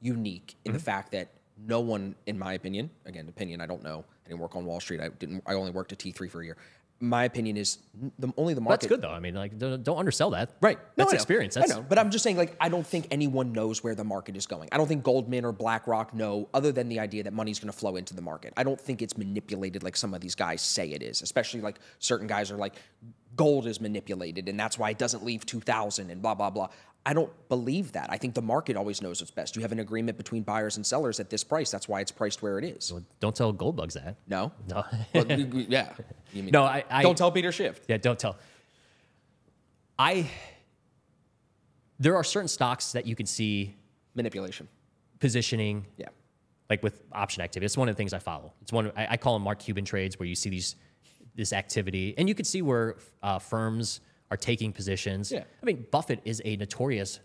unique in the fact that no one, in my opinion, again, opinion, I don't know. I didn't work on Wall Street. I didn't. I only worked at T3 for a year. My opinion is the only the market. That's good though. I mean, like don't, don't undersell that. Right. No, That's experience. I know. But I'm just saying, like, I don't think anyone knows where the market is going. I don't think Goldman or BlackRock know, other than the idea that money's going to flow into the market. I don't think it's manipulated like some of these guys say it is, especially like certain guys are like, gold is manipulated and that's why it doesn't leave 2000 and blah, blah, blah. I don't believe that. I think the market always knows what's best. You have an agreement between buyers and sellers at this price. That's why it's priced where it is. don't tell gold bugs that. No? No. Well, [laughs] we- we- yeah. You mean, no, I, I don't tell Peter Schiff. Yeah, don't tell. I there are certain stocks that you can see Manipulation. positioning Yeah. like with option activity. It's one of the things I follow. It's one I, I call them Mark Cuban trades, where you see these this activity, and you can see where uh, firms are taking positions. Yeah. I mean, Buffett is a notorious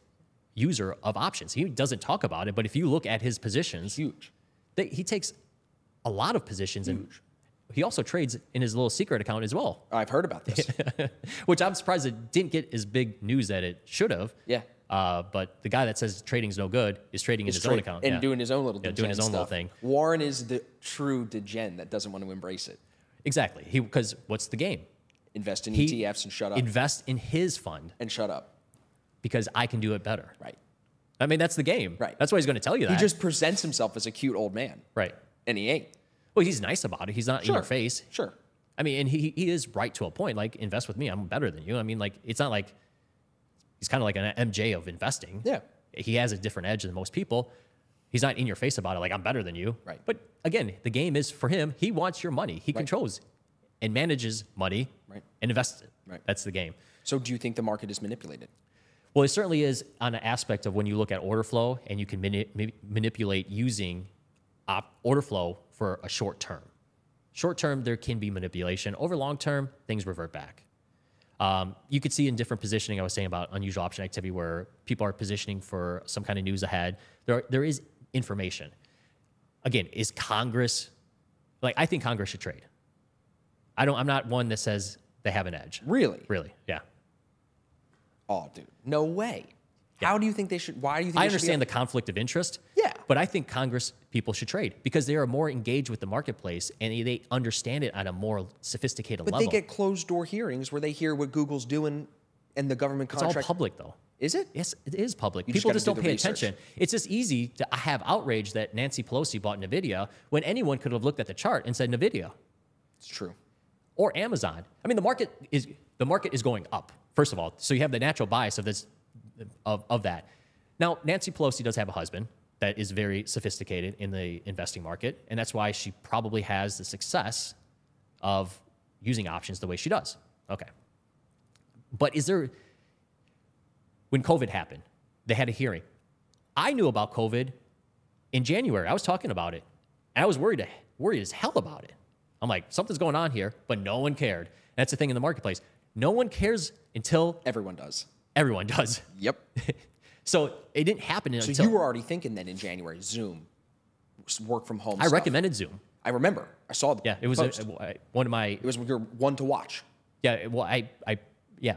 user of options. He doesn't talk about it, but if you look at his positions, Huge. they, he takes a lot of positions, and he also trades in his little secret account as well, I've heard about this. [laughs] which I'm surprised it didn't get as big news that it should have. Yeah. Uh, but the guy that says trading's no good is trading in his own account and yeah. doing his own little Yeah, doing his own little thing. Warren is the true degen that doesn't want to embrace it. Exactly. He because what's the game? Invest in He ETFs and shut up. Invest in his fund and shut up. because I can do it better. Right. I mean, that's the game. Right. That's why he's going to tell you that. He just presents himself as a cute old man, right. and he ain't. Well, he's nice about it. He's not in your face. Sure. I mean, and he he is right to a point. Like, invest with me. I'm better than you. I mean, like, it's not like he's kind of like an MJ of investing. Yeah. He has a different edge than most people. He's not in your face about it. Like, I'm better than you. Right. But again, the game is for him. He wants your money. He controls and manages money. Right. And invests it. Right. That's the game. So, do you think the market is manipulated? Well, it certainly is on an aspect of when you look at order flow and you can mani- ma- manipulate using op- order flow for a short term. Short term, there can be manipulation. Over long term, things revert back. Um, you could see in different positioning, I was saying about unusual option activity where people are positioning for some kind of news ahead. There, there is information. Again, is Congress, like, I think Congress should trade. I don't, I'm not one that says they have an edge. Really? Really, yeah. Oh, dude, no way. How do you think they should? Why do you think I they should be understand the conflict of interest. Yeah. But I think Congress people should trade because they are more engaged with the marketplace and they understand it on a more sophisticated But level. they get closed door hearings where they hear what Google's doing and the government it's all public though. Is it? Yes, it is public. just People gotta just do don't the pay research. attention. It's just easy to have outrage that Nancy Pelosi bought Nvidia when anyone could have looked at the chart and said Nvidia It's true. Or Amazon. I mean, the market is the market is going up. First of all, so you have the natural bias of this of, of that. Now, Nancy Pelosi does have a husband that is very sophisticated in the investing market, and that's why she probably has the success of using options the way she does. Okay. But is there when COVID happened, they had a hearing. I knew about COVID in January. I was talking about it. And I was worried, worried as hell about it. I'm like, something's going on here, but no one cared. That's the thing in the marketplace. No one cares until Everyone does. everyone does. Yep. [laughs] So it didn't happen So until you were already thinking then in January, Zoom, work from home. I stuff. recommended Zoom. I remember. I saw the Yeah, it was a, a- one of my it was your one to watch. yeah. Well, I I yeah,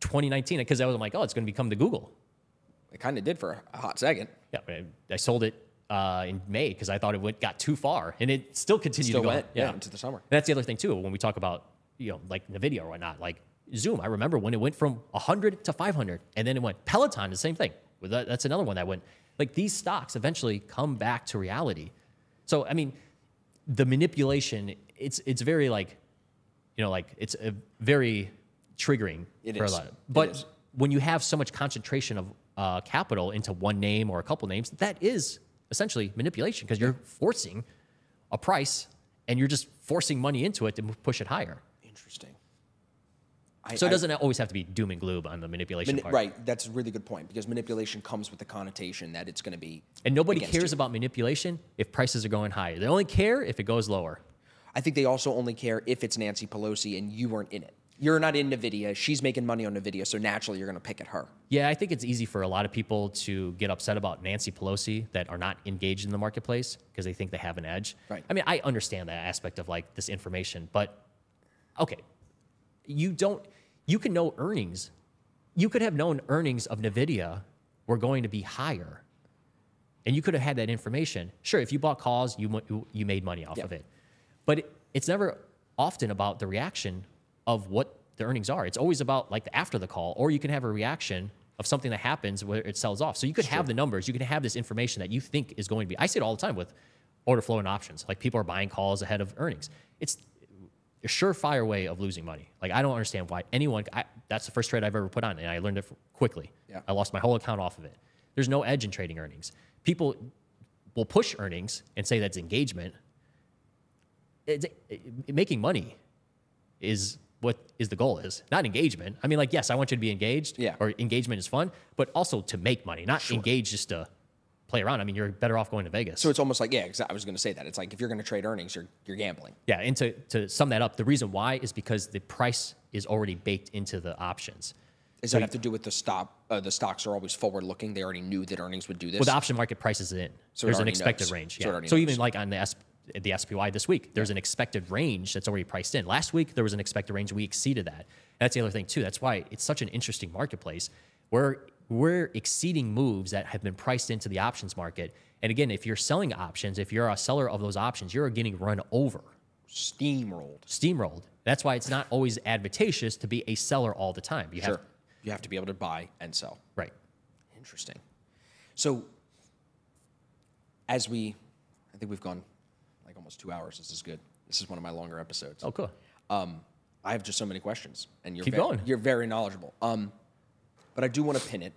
2019 because I was like, oh, it's going to become the Google. It kind of did for a hot second. Yeah, I, I sold it uh, in May because I thought it went got too far, and it still continued Still to go. went, yeah, into the summer. That's the other thing too. When we talk about you know like Nvidia or whatnot, like Zoom. I remember when it went from 100 to 500, and then it went Peloton. The same thing. That's another one that went. Like these stocks eventually come back to reality. So I mean, the manipulation. It's it's very like, you know, like it's a very triggering It for is. a lot. It But when you have so much concentration of uh, capital into one name or a couple names, that is essentially manipulation because you're forcing a price and you're just forcing money into it to push it higher. Interesting. I, So it doesn't always have to be doom and gloom on the manipulation mani- part. right. That's a really good point because manipulation comes with the connotation that it's going to be. And nobody cares you. about manipulation if prices are going higher. They only care if it goes lower. I think they also only care if it's Nancy Pelosi and you weren't in it. You're not in Nvidia. She's making money on Nvidia, so naturally you're going to pick at her. Yeah, I think it's easy for a lot of people to get upset about Nancy Pelosi that are not engaged in the marketplace because they think they have an edge. Right. I mean, I understand that aspect of like this information, but okay, you don't, you can know earnings. You could have known earnings of NVIDIA were going to be higher. And you could have had that information. Sure, if you bought calls, you, you- made money off Yeah. of it. But it, it's never often about the reaction of what the earnings are. It's always about like the after the call, or you can have a reaction of something that happens where it sells off. So you could have the numbers, you can have this information that you think is going to be. I see it all the time with order flow and options. Like people are buying calls ahead of earnings. It's a surefire way of losing money. Like I don't understand why anyone. I, that's the first trade I've ever put on, and I learned it quickly. Yeah. I lost my whole account off of it. There's no edge in trading earnings. People will push earnings and say that's engagement. It's, it- making money is what is the goal is not engagement. I mean, like yes, I want you to be engaged. Yeah. Or engagement is fun, but also to make money, not engage just to play around. I mean, you're better off going to Vegas. So it's almost like yeah, I was going to say that. It's like if you're going to trade earnings, you're you're gambling. Yeah, and to, to sum that up, the reason why is because the price is already baked into the options. Does that have to do with the stop? Uh, the stocks are always forward looking. They already knew that earnings would do this. Well, the option market prices it in. So there's an expected knows. range. So Yeah. already So, even like on the S, the SPY this week, there's an expected range that's already priced in. Last week there was an expected range. We exceeded that. That's the other thing too. That's why it's such an interesting marketplace. We're we're exceeding moves that have been priced into the options market. And again, if you're selling options, if you're a seller of those options, you're getting run over, steamrolled. steamrolled. That's why it's not always advantageous to be a seller all the time. You Sure. have You have to be able to buy and sell. right. Interesting. So, as we, I think we've gone almost two hours. This is good. This is one of my longer episodes. Oh, cool. Um, I have just so many questions, and you're Keep ve- going. You're very knowledgeable. Um, but I do want to pin it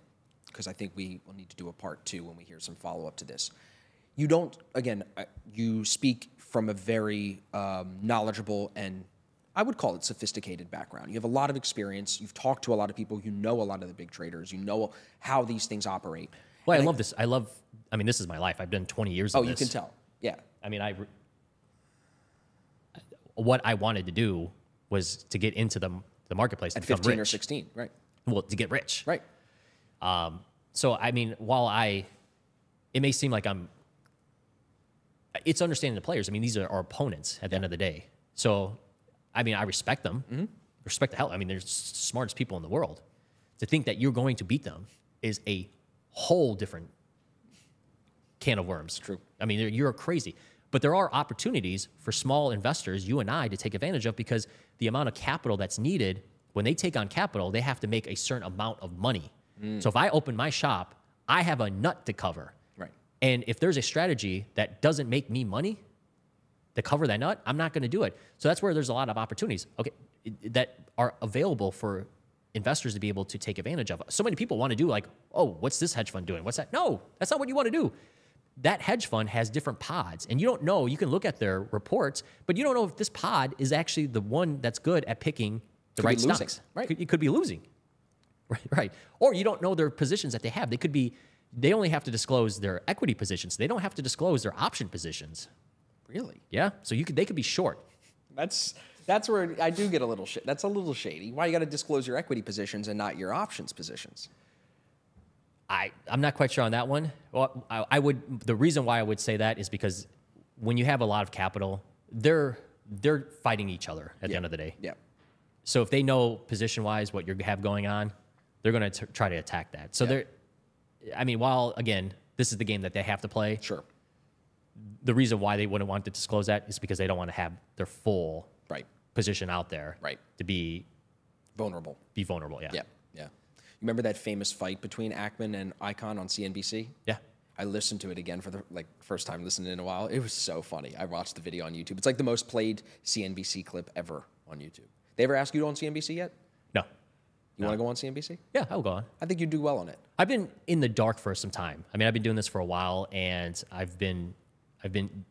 because I think we will need to do a part two when we hear some follow up to this. You don't, again, I- you speak from a very um, knowledgeable and I would call it sophisticated background. You have a lot of experience. You've talked to a lot of people. You know a lot of the big traders. You know how these things operate. Well, I love this. I love. I mean, this is my life. I've done 20 years. Oh, of you this. can tell. Yeah. I mean, I. re- What I wanted to do was to get into the the marketplace At to become 15 or rich. 16. Right. Well, to get rich. Right. So I mean, while I, it may seem like I'm. It's understanding the players. I mean, these are our opponents at the end of the day. So, I mean, I respect them. Mm-hmm. Respect the hell. I mean, they're s- smartest people in the world. To think that you're going to beat them is a whole different can of worms. True. I mean, you're crazy. But there are opportunities for small investors, you and I, to take advantage of because the amount of capital that's needed, when they take on capital, they have to make a certain amount of money. Mm. So if I open my shop, I have a nut to cover. Right. And if there's a strategy that doesn't make me money to cover that nut, I'm not going to do it. So that's where there's a lot of opportunities, okay, that are available for investors to be able to take advantage of. So many people want to do like, oh, what's this hedge fund doing? What's that? No, that's not what you want to do. That hedge fund has different pods, and you don't know. You can look at their reports, but you don't know if this pod is actually the one that's good at picking the Could right stocks. right. Could- It could be losing. Right, right. Or you don't know their positions that they have. They could be, they only have to disclose their equity positions. They don't have to disclose their option positions. Really? Yeah. So you could, they could be short. That's that's where I do get a little shit. That's a little shady. Why you got to disclose your equity positions and not your options positions? I, I'm not quite sure on that one. Well, I, I would, the reason why I would say that is because when you have a lot of capital, they're, they're fighting each other at the end of the day. Yeah. So if they know position wise what you have going on, they're going to try to attack that. So Yeah. they're, I mean, while again, this is the game that they have to play. Sure. the reason why they wouldn't want to disclose that is because they don't want to have their full Right. position out there Right. to be Vulnerable. be vulnerable yeah Yeah. Remember that famous fight between Ackman and Icahn on CNBC? yeah I listened to it again for the like first time listening in a while. It was so funny. I watched the video on YouTube. It's like the most played CNBC clip ever on YouTube. They ever ask you to on CNBC yet? no You want to go on CNBC? yeah i'll go on I think you do well on it. i've been in the dark for some time i mean i've been doing this for a while and i've been i've been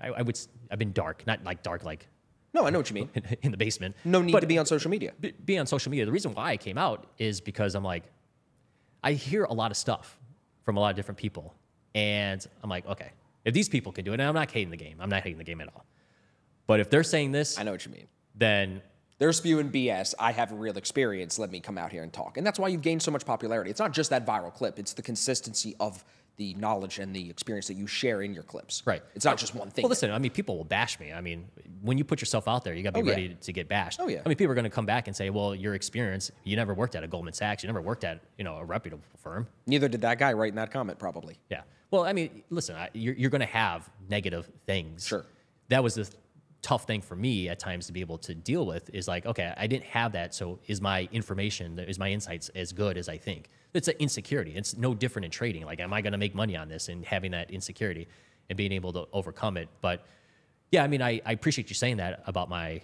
i, I would I've been dark not like dark like No, I know what you mean. [laughs] in the basement No need But to be on social media. be- be on social media the reason why i came out is because i'm like i hear a lot of stuff from a lot of different people and i'm like okay if these people can do it and i'm not hating the game i'm not hating the game at all but if they're saying this I know what you mean. then They're spewing BS. I have a real experience. Let me come out here and talk. And that's why you've gained so much popularity. It's not just that viral clip, it's the consistency of the knowledge and the experience that you share in your clips. Right. It's not just one thing. Well, listen, I mean, people will bash me. I mean, when you put yourself out there, you got to be Oh, yeah. ready to get bashed. Oh, yeah. I mean, people are going to come back and say, well, your experience, you never worked at a Goldman Sachs, you never worked at, you know, a reputable firm. Neither did that guy writing that comment, probably. Yeah. Well, I mean, listen, I, you're, you're going to have negative things. Sure. That was the th- tough thing for me at times to be able to deal with is like, okay, I didn't have that. So is my information, is my insights as good as I think? It's an insecurity. It's no different in trading. Like, am I going to make money on this and having that insecurity and being able to overcome it? But yeah, I mean, I, I appreciate you saying that about my,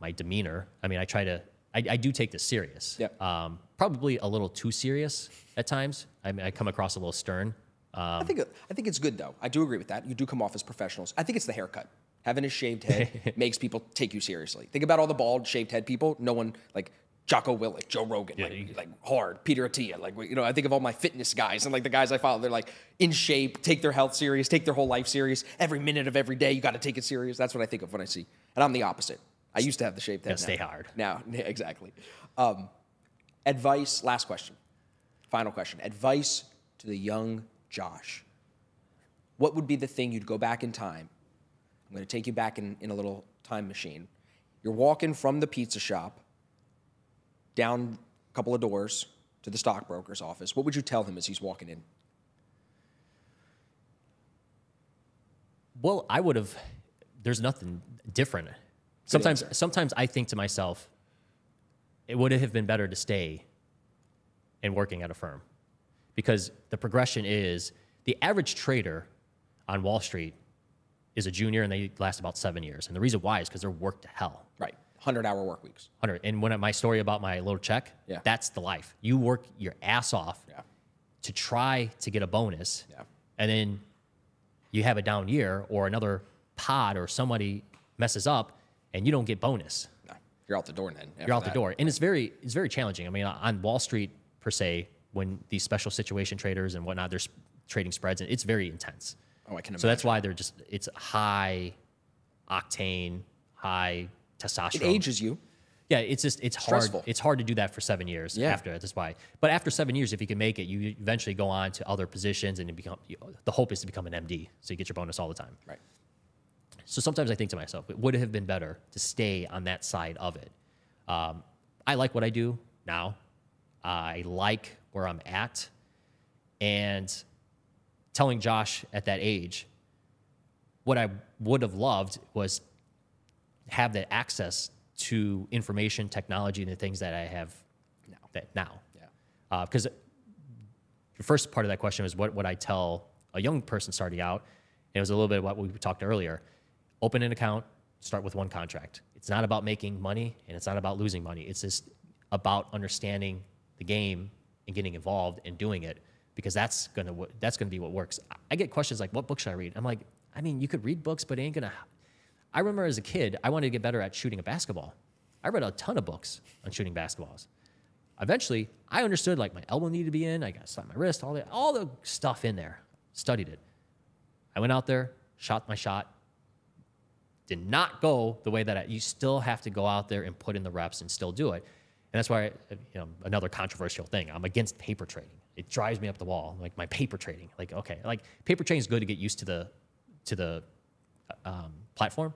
my demeanor. I mean, I try to, I, I do take this serious. Yeah. Um, probably a little too serious at times. I mean, I come across a little stern. I think I think it's good though. I do agree with that. You do come off as professionals. I think it's the haircut. Having a shaved head [laughs] makes people take you seriously. Think about all the bald, shaved head people. No one like Jocko Willink, Joe Rogan, like, like hard, Peter Attia, like you know, I think of all my fitness guys and like the guys I follow, they're like in shape, take their health serious, take their whole life serious. Every minute of every day, you got to take it serious. That's what I think of when I see. And I'm the opposite. I used to have the shape. Gotta stay hard. Now, [laughs] yeah, exactly. Um, advice. Last question. Final question. Advice to the young Josh. What would be the thing you'd go back in time? I'm going to take you back in, in a little time machine. You're walking from the pizza shop down a couple of doors to the stockbroker's office. What would you tell him as he's walking in? Well, I would have. There's nothing different. Sometimes, sometimes I think to myself, it would have been better to stay and working at a firm, because the progression is the average trader on Wall Street is a junior and they last about seven years, and the reason why is because they're worked to hell. Right. 100 hour work weeks. Hundred. And when my story about my little check, Yeah. that's the life. You work your ass off Yeah. to try to get a bonus, Yeah. and then you have a down year or another pod or somebody messes up and you don't get bonus. No, you're out the door then. You're out the door, and it's very it's very challenging. I mean, on Wall Street per se, when these special situation traders and whatnot, they're trading spreads, and it's very intense. Oh, I can imagine. So that's why they're just it's high octane, high it ages you. Yeah, it's just it's hard. It's hard to do that for seven years Yeah. after that's why. But after seven years, if you can make it, you eventually go on to other positions and you become. You, the hope is to become an MD, so you get your bonus all the time. Right. So sometimes I think to myself, it would have been better to stay on that side of it. Um, I like what I do now. I like where I'm at, and telling Josh at that age, what I would have loved was have the access to information, technology, and the things that I have now. That now, Yeah. Uh, because the first part of that question was what would I tell a young person starting out? And it was a little bit of what we talked earlier. Open an account, start with one contract. It's not about making money and it's not about losing money. It's just about understanding the game and getting involved and doing it because that's gonna that's gonna be what works. I- I get questions like, "What book should I read?" I'm like, I mean, you could read books, but it ain't gonna. I remember as a kid, I wanted to get better at shooting a basketball. I read a ton of books on shooting basketballs eventually I understood like my elbow needed to be in, I got to slap my wrist, all the all the stuff in there. Studied it. I went out there, shot my shot. Did not go the way that I, you still have to go out there and put in the reps and still do it. And that's why, you know, another controversial thing. I'm against paper trading. It drives me up the wall. Like my paper trading. Like okay, like paper trading is good to get used to the to the um, platform,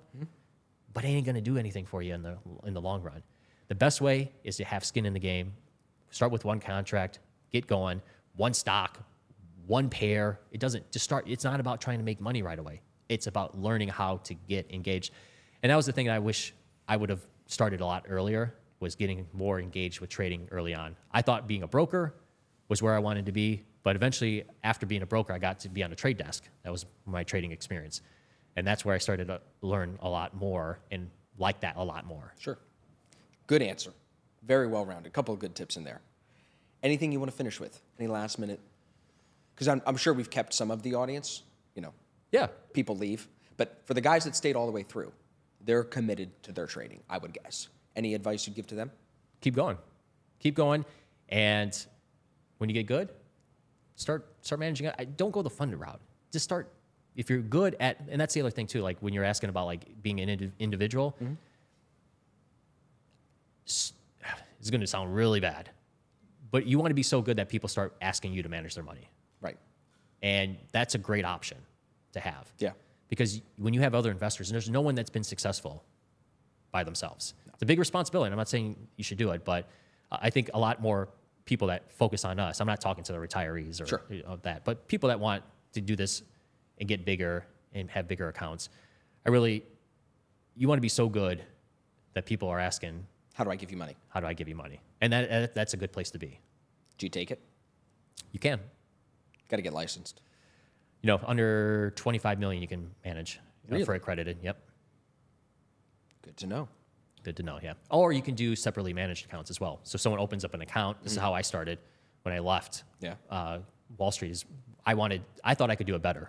but it ain't gonna do anything for you in the in the long run. The best way is to have skin in the game. Start with one contract, get going, one stock, one pair. It doesn't just start. It's not about trying to make money right away. It's about learning how to get engaged. And that was the thing that I wish I would have started a lot earlier was getting more engaged with trading early on. I thought being a broker was where I wanted to be, but eventually after being a broker, I got to be on a trade desk. That was my trading experience. And that's where I started to learn a lot more and like that a lot more. Sure. Good answer. Very well rounded. A couple of good tips in there. Anything you want to finish with? Any last minute? Because I'm, I'm sure we've kept some of the audience. You know, Yeah. people leave, but for the guys that stayed all the way through, they're committed to their trading. I would guess. Any advice you'd give to them? keep going, keep going, and when you get good, start start managing. I- Don't go the funded route. Just start. If you're good at, and that's the other thing too. Like when you're asking about like being an indi- individual, mm-hmm. s- it's going to sound really bad, but you want to be so good that people start asking you to manage their money, Right. and that's a great option to have. Yeah. Because when you have other investors, and there's no one that's been successful by themselves. It's a big responsibility. and I'm not saying you should do it, but I think a lot more people that focus on us. I'm not talking to the retirees or Sure. of that, but people that want to do this and get bigger and have bigger accounts. I really, you want to be so good that people are asking, How do I give you money? "How do I give you money?" And that, that that's a good place to be. Do you take it? You can, Got to get licensed. you know, under 25 million you can manage you know, Really? for accredited. Yep. Good to know. Good to know, yeah. Or you can do separately managed accounts as well. So someone opens up an account. This is how I started when I left. Yeah. Uh, Wall Street is. I wanted. I thought I could do it better.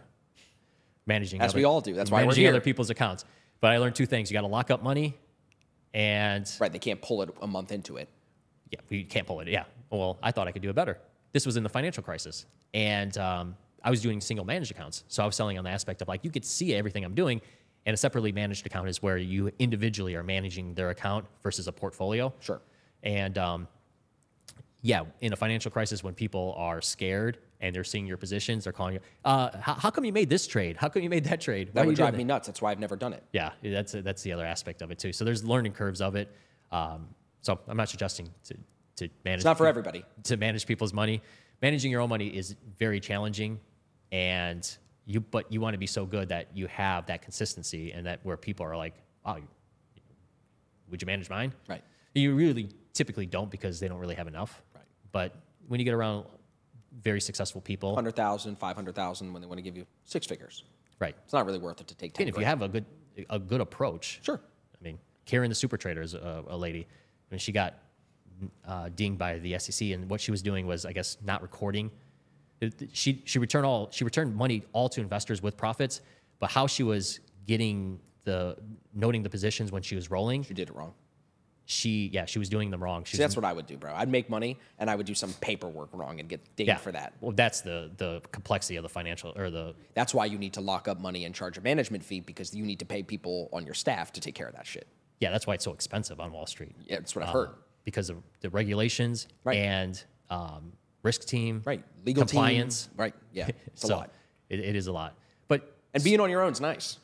Managing. As other, we all do. That's why we're managing other people's accounts. But I learned two things. You got to lock up money, and Right. They can't pull it a month into it. yeah, we can't pull it. Yeah. Well, I thought I could do it better. This was in the financial crisis, and um, I was doing single managed accounts. So I was selling on the aspect of like you could see everything I'm doing, and a separately managed account is where you individually are managing their account versus a portfolio. Sure. And um, yeah, in a financial crisis, when people are scared and they're seeing your positions, they're calling you. Uh, how, how come you made this trade? How come you made that trade? Why That would drive me nuts. That's why I've never done it. yeah, that's that's the other aspect of it too. So there's learning curves of it. Um, so I'm not suggesting to to manage. It's not for everybody. to manage people's money. Managing your own money is very challenging, and you but you want to be so good that you have that consistency and that where people are like, "Oh, would you manage mine?" Right. You really typically don't because they don't really have enough. Right. But when you get around very successful people, 100,000, 500,000 when they want to give you six figures. right? It's not really worth it to take 10 And if you grand. have a good a good approach, Sure. I mean, Karen, the super trader, is a, a lady, and she got uh, dinged by the SEC, and what she was doing was, I guess, not recording. It- She she returned all she returned money all to investors with profits, but how she was getting the noting the positions when she was rolling, You did it wrong. She yeah she was doing them wrong. She See, that's what I would do, bro. I'd make money and I would do some paperwork wrong and get dinged yeah for that. Well, that's the the complexity of the financial or the That's why you need to lock up money and charge a management fee because you need to pay people on your staff to take care of that shit. yeah that's why it's so expensive on Wall Street. Yeah, that's what I've uh, heard. because of the regulations Right. and um, risk team, Right. Legal team. compliance. Right. Yeah. [laughs] It's a lot. It, it is a lot, but And being on your own is nice.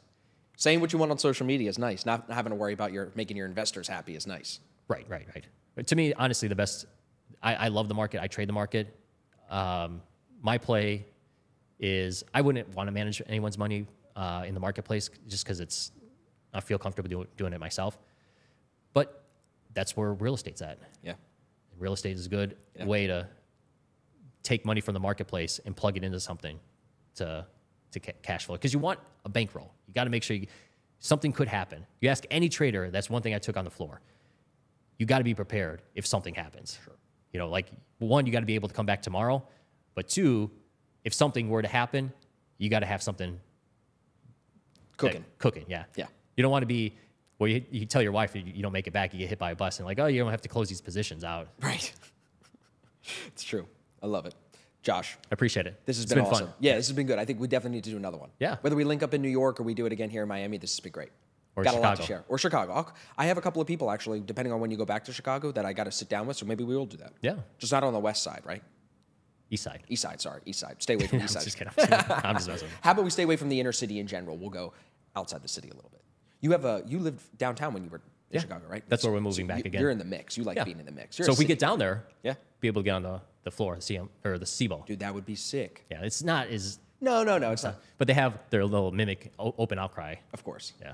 Saying what you want on social media is nice. Not having to worry about your making your investors happy is nice. right, right, right. But to me, honestly, the best. I, I love the market. I trade the market. Um, my play is I wouldn't want to manage anyone's money uh, in the marketplace just because it's I feel comfortable do, doing it myself. But that's where real estate's at. Yeah. Real estate is a good Yeah. way to take money from the marketplace and plug it into something to to ca- cash flow because you want a bankroll. You got to make sure you, something could happen. You ask any trader. That's one thing I took on the floor. You got to be prepared if something happens. Sure. You know, like one, you got to be able to come back tomorrow, but two, if something were to happen, you got to have something that- Cooking. cooking, yeah. Yeah. You don't want to be. Well, you, you tell your wife you, you don't make it back, you get hit by a bus, and like, oh, you don't have to close these positions out. Right. [laughs] it's true. I love it. Josh, I appreciate it. this has been, been awesome. fun. Yeah, this has been good. I think we definitely need to do another one. Yeah. Whether we link up in New York or we do it again here in Miami, this has been great. Or got a lot to share. Or Chicago. I'll, I have a couple of people actually, depending on when you go back to Chicago, that I got to sit down with. So maybe we will do that. Yeah. Just not on the west side, right? East side. East side. Sorry, east side. Stay away from [laughs] east side. just kidding. I'm just kidding. I'm just messing. [laughs] How about we stay away from the inner city in general? We'll go outside the city a little bit. You have a you lived downtown when you were in Yeah. Chicago, right? That's where we're moving back you, again. You're in the mix. You like Yeah. being in the mix. You're So if we get down there, yeah, be able to get on the, the floor, see 'em- or the CBOE. dude, that would be sick. Yeah, it's not as, No, no, no, it's not. Uh, but they have their little mimic o- open outcry. Of course. Yeah.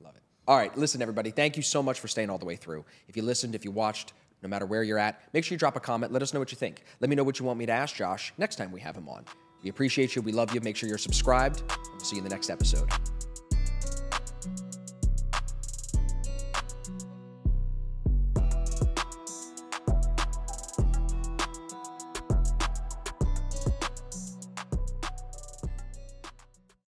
Love it. All right, listen, everybody. Thank you so much for staying all the way through. If you listened, if you watched, no matter where you're at, make sure you drop a comment. Let us know what you think. Let me know what you want me to ask Josh next time we have him on. We appreciate you. We love you. Make sure you're subscribed. We'll see you in the next episode.